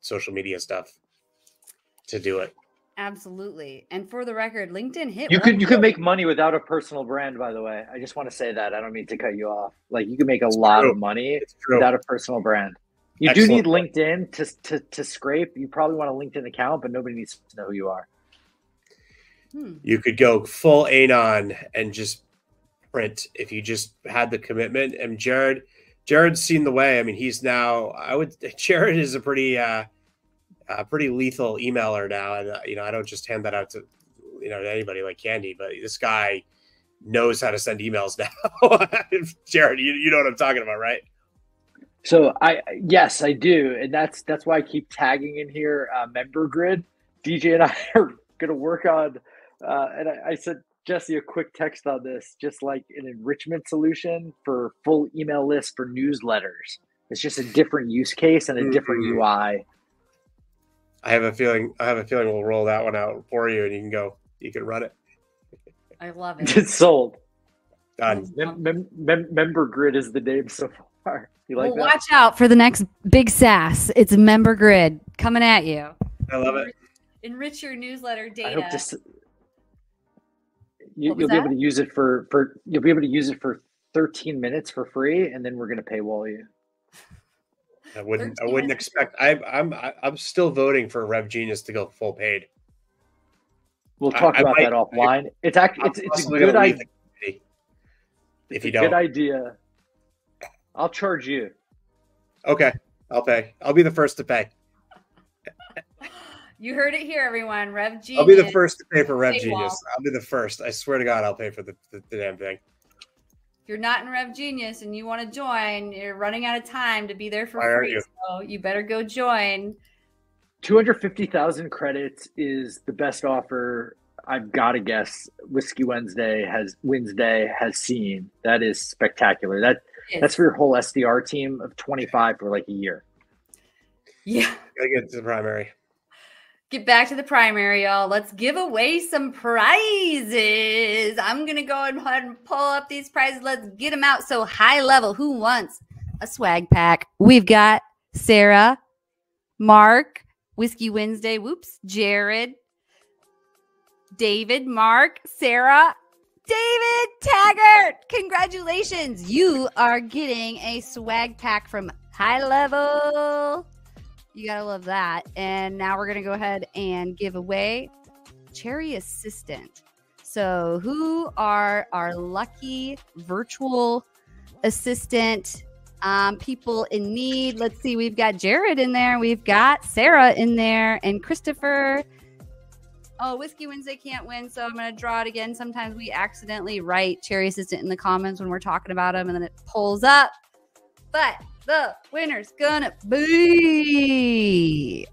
social media stuff to do it
Absolutely. And for the record, LinkedIn hit.
You
one
could you could make money without a personal brand, by the way. I just want to say that. I don't mean to cut you off. Like you can make a
It's
lot
true.
of money without a personal brand. You do need. LinkedIn to, to to scrape. You probably want a LinkedIn account, but nobody needs to know who you are.
Hmm.
you could go full anon and just print if you just had the commitment and jared jared's seen the way i mean he's now i would (laughs) jared is a pretty uh a pretty lethal emailer now and uh, you know i don't just hand that out to you know to anybody like candy but this guy knows how to send emails (laughs) now jared you, you know what i'm talking about right
So I yes, I do, and that's that's why I keep tagging in here uh, member grid. DJ and (laughs) I are gonna work on, uh, and I, I sent Jesse a quick text on this, just like an enrichment solution for full email list for newsletters. It's just a different use case and a different
Mhm.
UI.
i have a feeling i have a feeling we'll roll that one out for you and you can go you can run it
I love it. (laughs)
It's sold.
done
Mem- mem- mem- member grid is the name so are. You like
well,
that?
watch out for the next big SaaS. It's member grid coming at you.
I love it.
Enrich your newsletter data.
I hope this. you, you'll be
that?
able to use it for for you'll be able to use it for 13 minutes for free, and then we're gonna paywall you.
I wouldn't. I wouldn't expect. I, I'm. I, I'm still voting for Rev Genius to go full paid.
We'll talk
I
about
might-
that offline. It's actually it's, it's a good idea.
If you
a
don't, good
idea. I'll charge you.
okay, I'll pay. I'll be the first to pay.
You heard it here, everyone. Rev Genius.
I'll be the first to pay for Rev
Paywall.
Genius. I'll be the first. I swear to God, I'll pay for the, the, the damn thing.
If you're not in Rev Genius and you want to join, you're running out of time to be there for
Why aren't
free.
you?
So you better go join.
250,000 credits is the best offer I've got to guess Whiskey WinsDay has Wednesday has seen. That is spectacular. That that's for your whole SDR team of 25 for like a year.
yeah.
Gotta get to the primary.
Get back to the primary, y'all. Let's give away some prizes. I'm gonna go ahead and pull up these prizes. Let's get them out. So high level. Who wants a swag pack? We've got Sarah, Mark, Whiskey WinsDay. Whoops, Jared, David, Mark, Sarah, David Taggart. Congratulations. You are getting a swag pack from High Level. You gotta love that. And now we're gonna go ahead and give away Cherry Assistant. So, who are our lucky virtual assistant um, people in need? Let's see. We've got Jared in there. We've got Sarah in there, and Christopher. Oh, Whiskey WinsDay can't win, so I'm going to draw it again. Sometimes we accidentally write Cherry Assistant in the comments when we're talking about them, and then it pulls up. But the winner's gonna be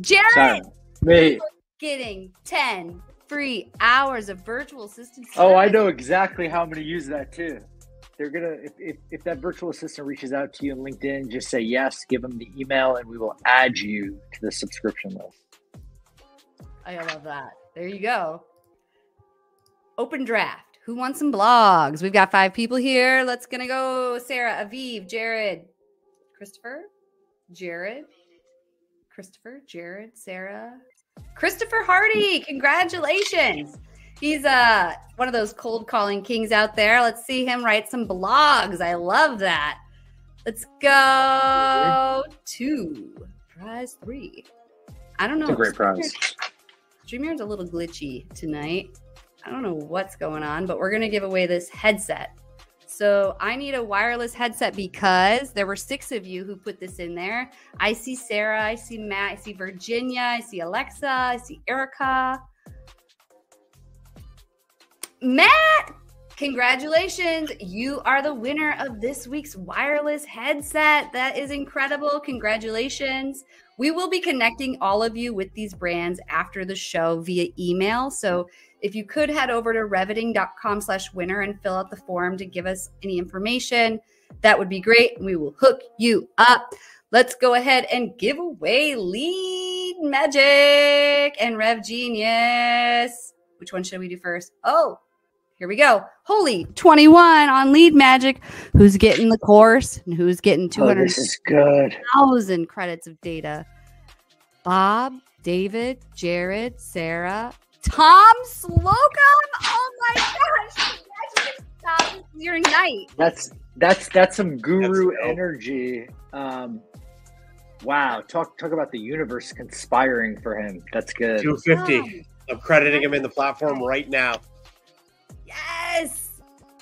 Jared
Sorry. Me.
getting 10 free hours of virtual assistant.
Oh, I know exactly how I'm going to use that too. They're gonna if, if if that virtual assistant reaches out to you on LinkedIn, just say yes, give them the email, and we will add you to the subscription list.
I love that. There you go. Open draft. Who wants some blogs? We've got five people here. Let's gonna go. Sarah, Aviv, Jared, Christopher, Jared, Christopher, Jared, Sarah, Christopher Hardy. Congratulations. He's uh one of those cold calling kings out there. Let's see him write some blogs. I love that. Let's go to prize three. I don't know.
It's a great prize.
StreamYard's a little glitchy tonight. I don't know what's going on, but we're going to give away this headset. So I need a wireless headset because there were six of you who put this in there. I see Sarah, I see Matt, I see Virginia, I see Alexa, I see Erica. Matt, congratulations. You are the winner of this week's wireless headset. That is incredible. Congratulations. We will be connecting all of you with these brands after the show via email. So if you could head over to reveting.com slash winner and fill out the form to give us any information, that would be great. And we will hook you up. Let's go ahead and give away Lead Magic and Rev Genius. Which one should we do first? Oh, here we go. Holy 21 on Lead Magic. Who's getting the course and who's getting
Oh,
200
this is good.
thousand credits of data. Bob, David, Jared, Sarah, Tom Slocum. Oh my gosh! Tom. Your night.
That's that's that's some guru
dope.
energy. Um, wow, talk talk about the universe conspiring for him. That's good.
Two fifty.
Tom,
I'm crediting him in the platform right now,
Yes.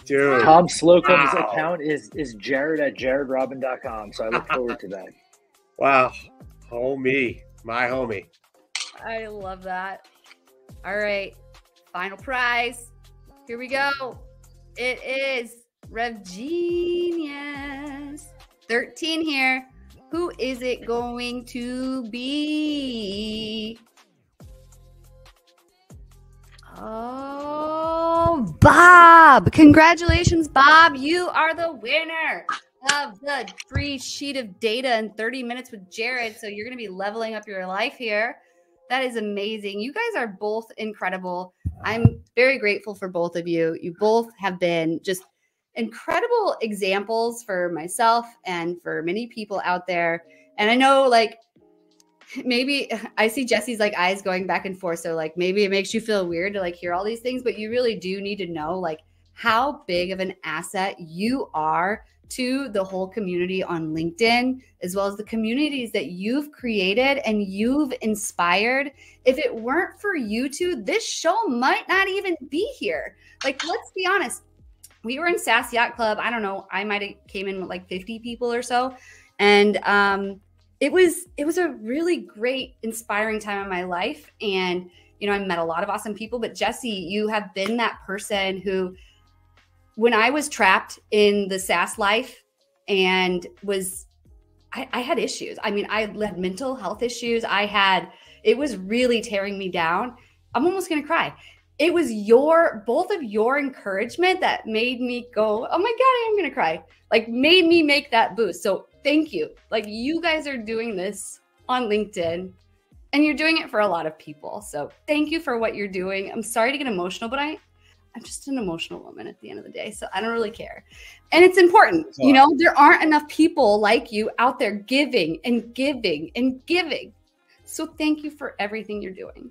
dude.
Tom Slocum's
Wow.
account is is Jared at jaredrobin.com. So I look (laughs) forward to that.
Wow, homie, my homie.
I love that. All right. Final prize. Here we go. It is Rev Genius. 13 here. Who is it going to be? Oh, Bob. Congratulations, Bob. You are the winner of the free sheet of data in 30 minutes with Jared. So you're going to be leveling up your life here. That is amazing. You guys are both incredible. I'm very grateful for both of you. You both have been just incredible examples for myself and for many people out there. And I know, like, maybe I see Jesse's like eyes going back and forth. So, like, maybe it makes you feel weird to like hear all these things, but you really do need to know, like, how big of an asset you are to the whole community on LinkedIn, as well as the communities that you've created and you've inspired. If it weren't for you two, this show might not even be here. Like, let's be honest. We were in SaaS Yacht Club. I don't know. I might have came in with like 50 people or so. And um, it was it was a really great, inspiring time in my life. And you know, I met a lot of awesome people. But Jesse, you have been that person who when I was trapped in the SaaS life and was, I, I, had issues. I mean, I had mental health issues. I had, it was really tearing me down. I'm almost to cry. It was your, both of your encouragement that made me go, oh my God, I am going to cry. Like, made me make that boost. So thank you. Like, you guys are doing this on LinkedIn and you're doing it for a lot of people. So thank you for what you're doing. I'm sorry to get emotional, but I, I'm just an emotional woman at the end of the day. So I don't really care. And it's important. You know, there aren't enough people like you out there giving and giving and giving. So thank you for everything you're doing.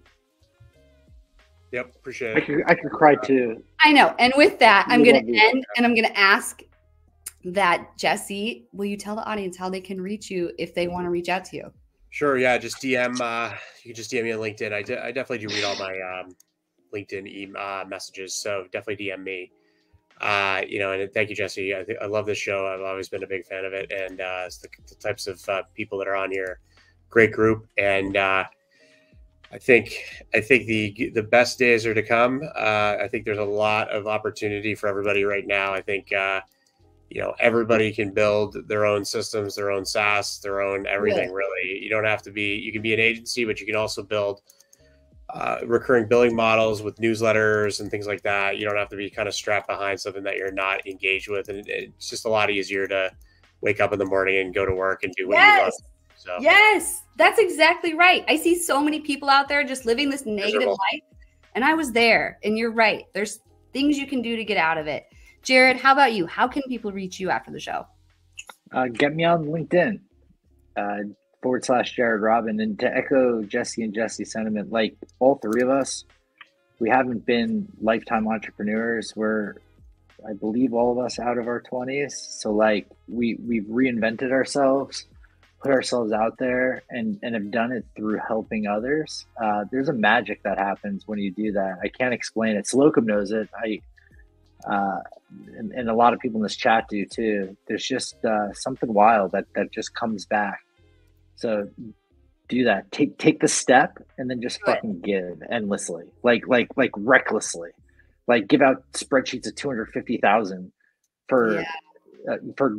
Yep, appreciate
I
it.
could, I could cry too.
I know. And with that, I'm going to end and I'm going to ask that Jesse, will you tell the audience how they can reach you if they want to reach out to you?
Sure, yeah, just DM. Uh, you can just DM me on LinkedIn. I, de- I definitely do read all my um, LinkedIn e- uh, messages, so definitely DM me. Uh, you know, and thank you, Jesse. I, th- I love this show. I've always been a big fan of it, and uh, the, the types of uh, people that are on here, great group, and uh, I think I think the the best days are to come. Uh, I think there's a lot of opportunity for everybody right now. I think uh, you know everybody can build their own systems, their own SaaS, their own everything. Really, you don't have to be. You can be an agency, but you can also build uh, recurring billing models with newsletters and things like that. You don't have to be kind of strapped behind something that you're not engaged with, and it's just a lot easier to wake up in the morning and go to work and do what you love. So
Yes, that's exactly right. I see so many people out there just living this negative
Miserable.
life. And I was there, and you're right. There's things you can do to get out of it. Jared, how about you? How can people reach you after the show?
Uh, get me on LinkedIn, uh, forward slash Jared Robin. And to echo Jesse and Jesse's sentiment, like all three of us, we haven't been lifetime entrepreneurs. We're, I believe, all of us out of our 20s. So, like, we, we've reinvented ourselves, put ourselves out there, and, and have done it through helping others. Uh, there's a magic that happens when you do that. I can't explain it. Slocum knows it. I, uh, and, and a lot of people in this chat do too. There's just uh, something wild that that just comes back. So do that. Take take the step and then just
Do it.
fucking give endlessly, like like like recklessly, like give out spreadsheets of two hundred fifty thousand for
Yeah.
uh, for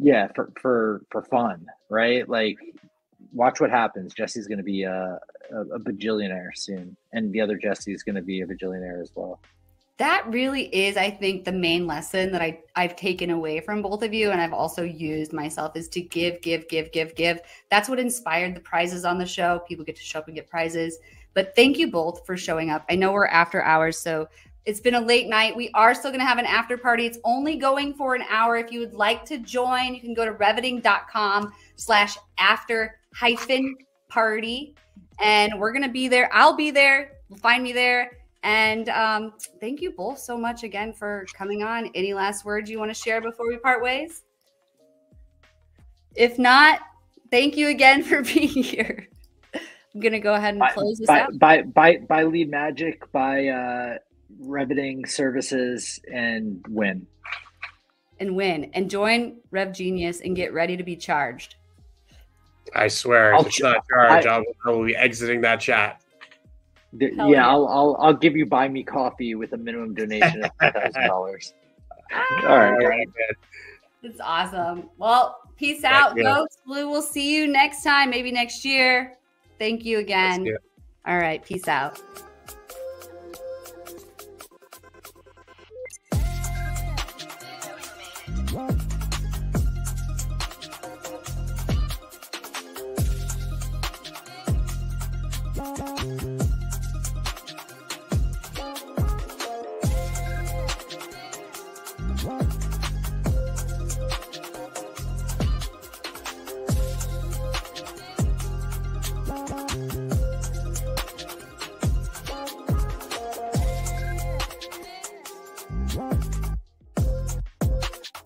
yeah for for for fun, right? Like watch what happens. Jesse's going to be a, a a bajillionaire soon, and the other Jesse is going to be a bajillionaire as well.
That really is, I think, the main lesson that I, I've taken away from both of you. And I've also used myself is to give, give, give, give, give. That's what inspired the prizes on the show. People get to show up and get prizes. But thank you both for showing up. I know we're after hours, so it's been a late night. We are still going to have an after party. It's only going for an hour. If you would like to join, you can go to reveting.com slash after hyphen party. And we're going to be there. I'll be there. You'll find me there. And um, thank you both so much again for coming on. Any last words you want to share before we part ways? If not, thank you again (laughs) for being here. I'm going to go ahead and
buy,
close this
buy,
out.
buy, buy, buy lead magic, by uh, reveting services, and win.
and win and join Rev Genius and get ready to be charged.
I swear,
I'll
if it's
ch-
not charged,
I-
I'll, I will be exiting that chat.
Th-
Hell
yeah,
yeah.
I'll, I'll I'll give you buy me coffee with a minimum donation of thousand dollars. All (laughs)
All
right.
right, man.
It's awesome. Well, peace out,
you.
goats. Blue, we'll see you next time, maybe next year. Thank you again. All right, peace out.